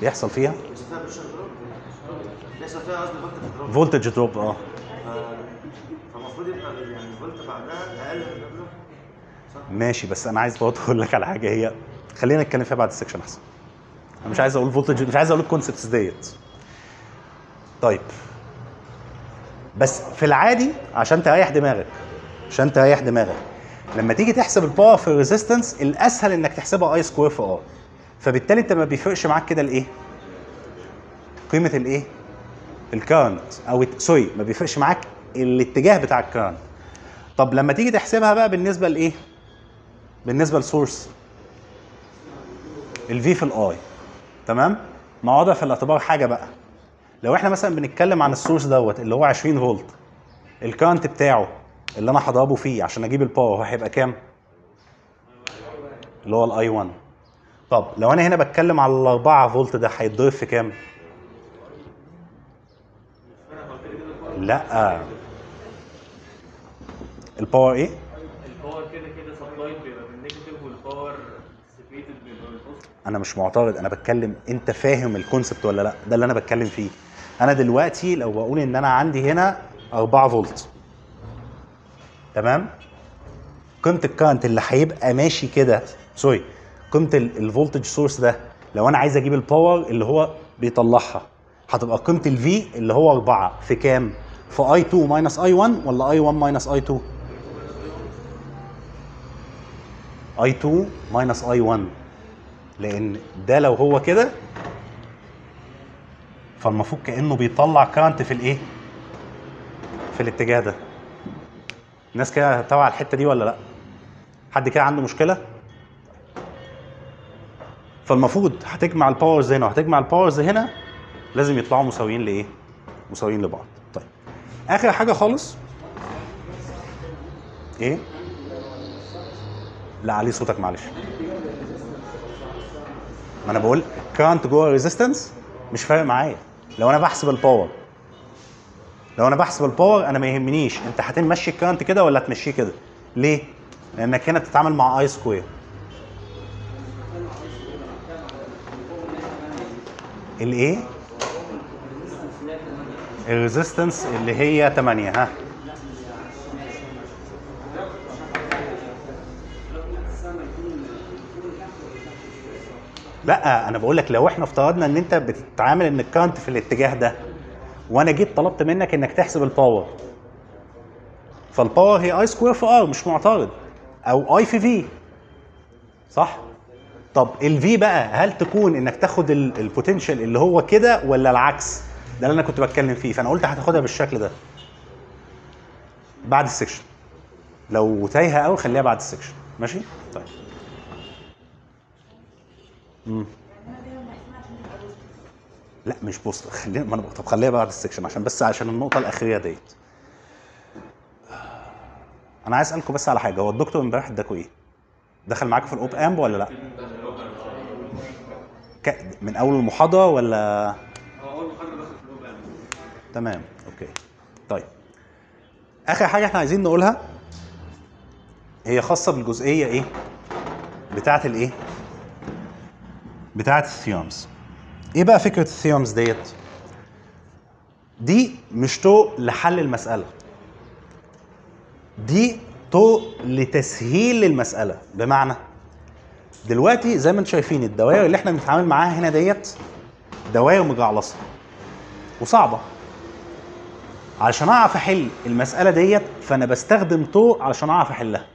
بيحصل فيها؟ بيحصل فيها قصدي voltage drop آه. فالمفروض يبقى يعني الفولت بعدها أقل. من قبله ماشي بس أنا عايز برضه أقول لك على حاجة. هي خلينا نتكلم فيها بعد ال section أحسن. أنا مش عايز أقول voltage مش عايز أقول ال concepts ديت. طيب. بس في العادي عشان تريح دماغك عشان تريح دماغك لما تيجي تحسب ال power في ال resistance الأسهل إنك تحسبها I square في R فبالتالي أنت ما بيفرقش معاك كده الإيه؟ قيمة الإيه؟ ال current أو sorry ما بيفرقش معاك الاتجاه بتاع ال current طب لما تيجي تحسبها بقى بالنسبة لإيه؟ بالنسبة ل source ال V في ال I تمام ما وضع في الاعتبار حاجة بقى لو إحنا مثلا بنتكلم عن ال source دوت اللي هو 20 فولت ال current بتاعه اللي أنا هضربه فيه عشان أجيب ال power هو هيبقى كام؟ اللي هو ال I 1 طب لو أنا هنا بتكلم على ال 4 فولت ده هيتضرب في كام؟ لا ال power إيه؟ ال power كده كده supplied بيبقى بال negative وال power dissipated بيبقى بال positive أنا مش معترض أنا بتكلم أنت فاهم ال concept ولا لأ؟ ده اللي أنا بتكلم فيه. أنا دلوقتي لو بقول إن أنا عندي هنا 4 فولت تمام؟ قيمة ال current اللي هيبقى ماشي كده sorry قيمة ال voltage source ده لو أنا عايز أجيب ال power اللي هو بيطلعها هتبقى قيمة ال V اللي هو 4 في كام؟ في I 2 minus I 1 ولا I 1 minus I 2 I 2 minus I 1 لأن ده لو هو كده فالمفروض كأنه بيطلع current في الإيه؟ في الاتجاه ده. الناس كده تبع الحتة دي ولا لأ؟ حد كده عنده مشكلة؟ فالمفروض هتجمع ال powers هنا وهتجمع ال powers هنا لازم يطلعوا مساويين لإيه؟ مساويين لبعض. طيب آخر حاجة خالص. إيه؟ لا علي صوتك معلش. ما أنا بقول current جوه resistance مش فارق معايا. لو أنا بحسب ال power لو أنا بحسب ال power أنا ما يهمنيش. أنت هتمشي ال current كده ولا هتمشيه كده؟ ليه؟ لأنك هنا بتتعامل مع I square الايه ال resistance اللي هي 8 ها؟ لا أنا بقول لك لو إحنا افترضنا إن أنت بتتعامل إن ال current في الاتجاه ده وأنا جيت طلبت منك إنك تحسب ال power فال power هي I square في R مش معترض. أو I في V صح؟ طب ال V بقى هل تكون إنك تاخد ال potential اللي هو كده ولا العكس؟ ده اللي أنا كنت بتكلم فيه فأنا قلت هتاخدها بالشكل ده. بعد ال section لو تايهة قوي خليها بعد ال section ماشي؟ طيب. مم. لا مش post. خلينا ما أنا طب خليها بعد ال section عشان بس عشان النقطة الأخيرة ديت. أنا عايز أسألكم بس على حاجة. هو الدكتور امبارح اداكوا إيه؟ دخل معاكم في ال op amp ولا لأ. من أول المحاضرة ولا؟ هو أول محاضرة دخل في الاوبان تمام okay. طيب. آخر حاجة إحنا عايزين نقولها هي خاصة بالجزئية إيه؟ بتاعة الإيه؟ بتاعه ال theorems إيه بقى فكرة ال theorems ديت؟ دي مش طرق لحل المسألة. دي طرق لتسهيل المسألة. بمعنى دلوقتي زي ما أنتم شايفين الدوائر اللي إحنا بنتعامل معاها هنا ديت دوائر مجعلصة وصعبة. علشان أعرف أحل المسألة ديت فأنا بستخدم طرق علشان أعرف أحلها.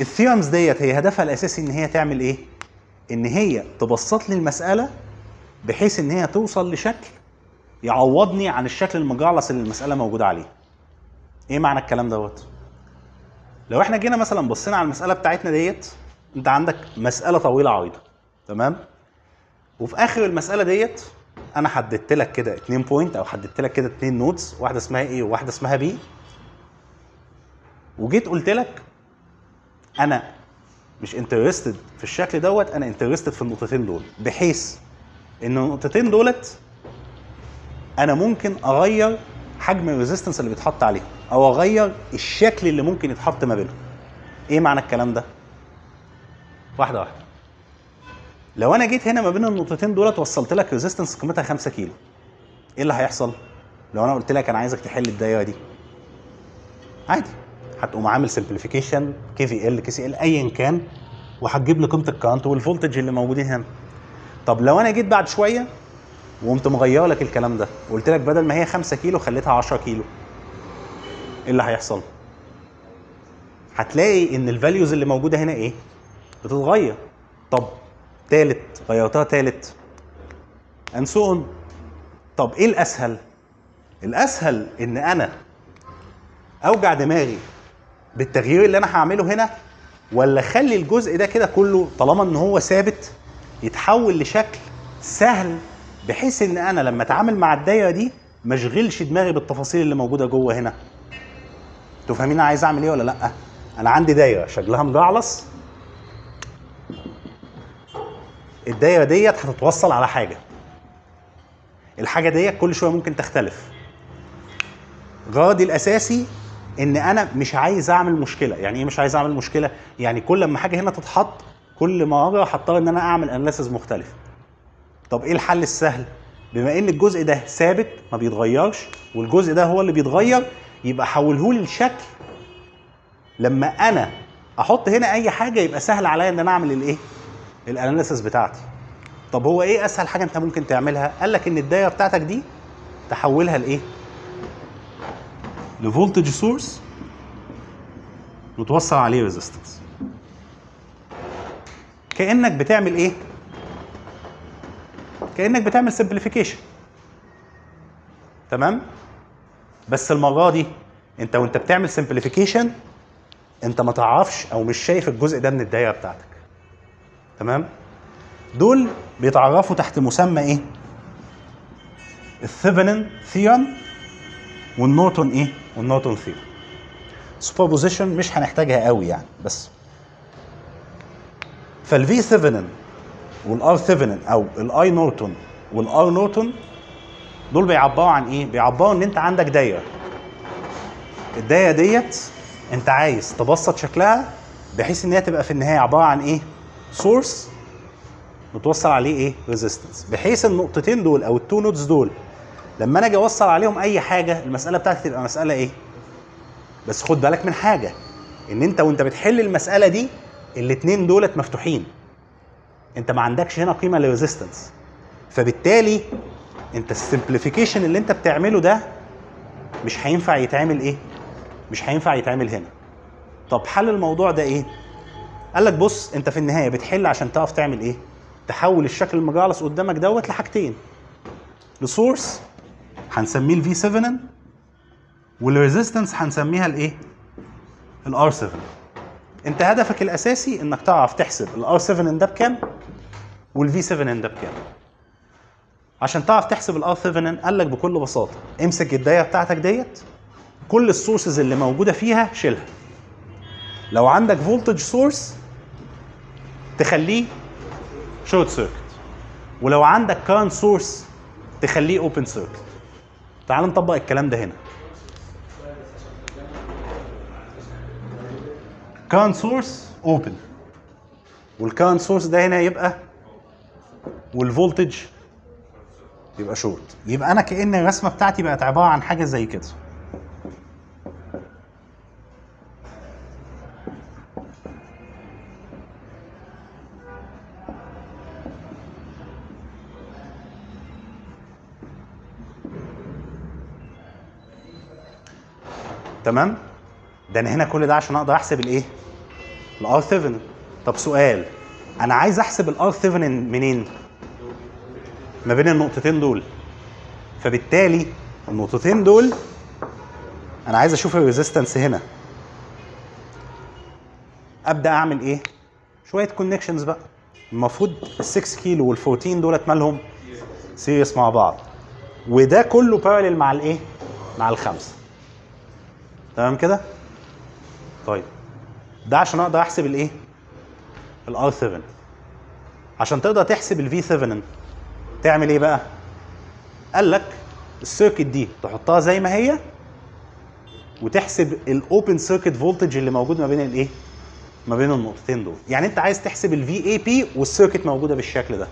الثيورمز ديت هي هدفها الأساسي إن هي تعمل إيه؟ إن هي تبسط لي المسألة بحيث إن هي توصل لشكل يعوضني عن الشكل المجعلص اللي المسألة موجودة عليه. إيه معنى الكلام دوت؟ لو إحنا جينا مثلا بصينا على المسألة بتاعتنا ديت أنت عندك مسألة طويلة عريضة تمام؟ وفي آخر المسألة ديت أنا حددت لك كده اتنين point أو حددت لك كده اتنين nodes واحدة اسمها A وواحدة اسمها B وجيت قلت لك أنا مش interested في الشكل دوت أنا interested في النقطتين دول بحيث إن النقطتين دولت أنا ممكن أغير حجم ال resistance اللي بيتحط عليهم أو أغير الشكل اللي ممكن يتحط ما بينهم. إيه معنى الكلام ده؟ واحدة واحدة. لو أنا جيت هنا ما بين النقطتين دولت وصلت لك resistance قيمتها 5 كيلو إيه اللي هيحصل؟ لو أنا قلت لك أنا عايزك تحل الدايرة دي. عادي. هتقوم عامل simplification كي في ال كي سي ال ايا كان وهتجيب لي قيمة ال current وال voltage اللي موجودين هنا. طب لو أنا جيت بعد شوية وقمت مغير لك الكلام ده وقلت لك بدل ما هي 5 كيلو خليتها 10 كيلو إيه اللي هيحصل؟ هتلاقي إن الفاليوز اللي موجودة هنا إيه؟ بتتغير. طب تالت غيرتها تالت on. طب إيه الأسهل؟ الأسهل إن أنا أوجع دماغي بالتغيير اللي أنا هعمله هنا ولا اخلي الجزء ده كده كله طالما إن هو ثابت يتحول لشكل سهل بحيث إن أنا لما أتعامل مع الدايرة دي ما أشغلش دماغي بالتفاصيل اللي موجودة جوه هنا. أنتوا فاهمين أنا عايز أعمل إيه ولا لأ؟ أنا عندي دايرة شكلها مجعلص الدايرة ديت هتتوصل على حاجة. الحاجة ديت كل شوية ممكن تختلف. غرضي الأساسي إن أنا مش عايز أعمل مشكلة. يعني إيه مش عايز أعمل مشكلة؟ يعني كل لما حاجة هنا تتحط كل مره هضطر إن أنا أعمل analysis مختلف طب إيه الحل السهل؟ بما إن الجزء ده ثابت ما بيتغيرش والجزء ده هو اللي بيتغير يبقى حوله لي لشكل لما أنا أحط هنا أي حاجة يبقى سهل عليا إن أنا أعمل الإيه؟ ال analysis بتاعتي. طب هو إيه أسهل حاجة أنت ممكن تعملها؟ قال لك إن الدايرة بتاعتك دي تحولها لإيه؟ ل voltage source وتوصل عليه resistance كأنك بتعمل إيه؟ كأنك بتعمل simplification تمام؟ بس المرة دي أنت وأنت بتعمل simplification أنت ما تعرفش أو مش شايف الجزء ده من الدايرة بتاعتك. تمام؟ دول بيتعرفوا تحت مسمى إيه؟ ال Thevenin theorem وال Norton إيه؟ وال Norton theorem superposition مش هنحتاجها قوي يعني بس. فال V Thevenin وال R Thevenin أو ال I Norton وال R Norton دول بيعبروا عن إيه؟ بيعبروا إن أنت عندك دايرة. الدايرة ديت أنت عايز تبسط شكلها بحيث إن هي تبقى في النهاية عبارة عن إيه؟ source متوصل عليه إيه؟ resistance بحيث النقطتين دول أو ال two nodes دول لما أنا أجي أوصل عليهم أي حاجة المسألة بتاعتي تبقى مسألة إيه؟ بس خد بالك من حاجة إن أنت وأنت بتحل المسألة دي الاتنين دولت مفتوحين. أنت ما عندكش هنا قيمة لل resistance فبالتالي أنت ال simplification اللي أنت بتعمله ده مش هينفع يتعمل إيه؟ مش هينفع يتعمل هنا. طب حل الموضوع ده إيه؟ قال لك بص أنت في النهاية بتحل عشان تعرف تعمل إيه؟ تحول الشكل المجعلص قدامك دوت لحاجتين. ل source هنسميه الفي 7 وال resistance هنسميها الايه الار 7 انت هدفك الأساسي إنك تعرف تحسب الار 7 ده بكام والفي 7 ده بكام. عشان تعرف تحسب الار 7 قال لك بكل بساطة امسك الدايرة بتاعتك ديت كل ال sources اللي موجودة فيها شيلها. لو عندك voltage source تخليه short circuit ولو عندك current source تخليه open circuit تعال نطبق الكلام ده هنا. current source open وال current source ده هنا يبقى وال voltage يبقى شورت يبقى أنا كأن الرسمة بتاعتي بقت عبارة عن حاجة زي كده. تمام؟ ده أنا هنا كل ده عشان أقدر أحسب الإيه؟ الار 7 طب سؤال أنا عايز أحسب الار 7 منين؟ ما بين النقطتين دول. فبالتالي النقطتين دول أنا عايز أشوف ال resistance هنا. أبدأ أعمل إيه؟ شوية connections بقى. المفروض ال 6 كيلو وال 14 دولت مالهم series مع بعض. وده كله parallel مع الإيه؟ مع الخمسة. تمام كده؟ طيب. ده عشان أقدر أحسب الإيه؟ الآر 7 عشان تقدر تحسب الفي 7 تعمل إيه بقى؟ قال لك ال circuit دي تحطها زي ما هي وتحسب ال open circuit voltage اللي موجود ما بين الايه ما بين النقطتين دول. يعني أنت عايز تحسب A B وال circuit موجودة بالشكل ده.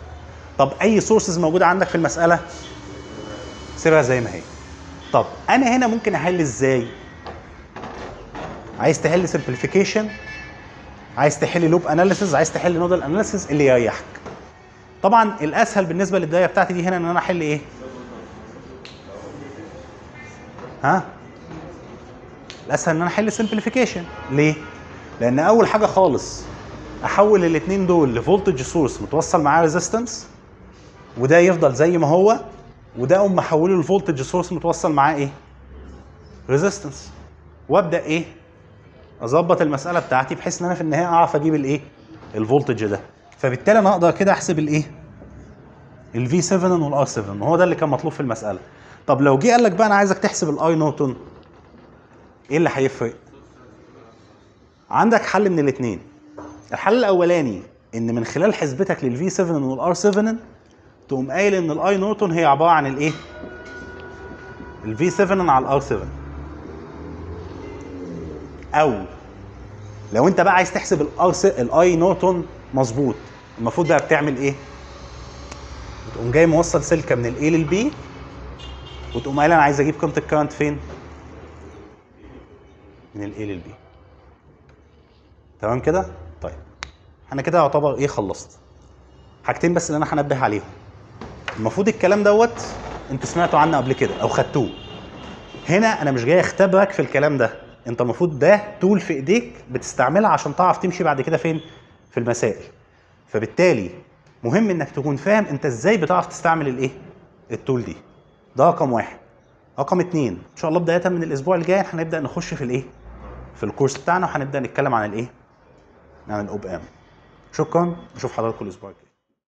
طب أي sources موجودة عندك في المسألة؟ سيبها زي ما هي. طب أنا هنا ممكن أحل إزاي؟ عايز تحل simplification عايز تحل loop analysis عايز تحل nodal analysis اللي يريحك. طبعا الأسهل بالنسبة للدايرة بتاعتي دي هنا إن أنا أحل إيه؟ ها؟ الأسهل إن أنا أحل simplification ليه؟ لأن أول حاجة خالص أحول الاثنين دول ل voltage source متوصل معاه resistance وده يفضل زي ما هو وده أقوم محوله ل voltage source متوصل معاه إيه؟ resistance وأبدأ إيه؟ أظبط المسألة بتاعتي بحيث إن أنا في النهاية أعرف أجيب الإيه؟ ال voltage ده. فبالتالي أنا أقدر كده أحسب الإيه؟ الفي 7 والار 7 هو ده اللي كان مطلوب في المسألة. طب لو جه قال لك بقى أنا عايزك تحسب ال I Norton إيه اللي هيفرق؟ عندك حل من الاثنين الحل الأولاني إن من خلال حسبتك للفي 7 والار 7 تقوم قايل إن ال I Norton هي عبارة عن الايه الفي 7 على الار 7 أو لو أنت بقى عايز تحسب ال I Norton مظبوط المفروض بقى بتعمل إيه؟ بتقوم جاي موصل سلكة من ال A لل B وتقوم قايل أنا عايز أجيب قيمة ال current فين؟ من ال A لل B تمام كده؟ طيب. أنا كده يعتبر إيه خلصت. حاجتين بس اللي أنا هنبه عليهم. المفروض الكلام دوت أنتوا سمعتوا عنه قبل كده أو خدتوه. هنا أنا مش جاي أختبرك في الكلام ده. انت المفروض ده tool في ايديك بتستعملها عشان تعرف تمشي بعد كده فين؟ في المسائل. فبالتالي مهم انك تكون فاهم انت إزاي بتعرف تستعمل الايه؟ ال tool دي. ده رقم واحد. رقم اتنين إن شاء الله بداية من الأسبوع الجاي هنبدأ نخش في الإيه؟ في الكورس بتاعنا وهنبدأ نتكلم عن الإيه؟ عن الاوب ام شكرا. نشوف حضراتكم الأسبوع الجاي.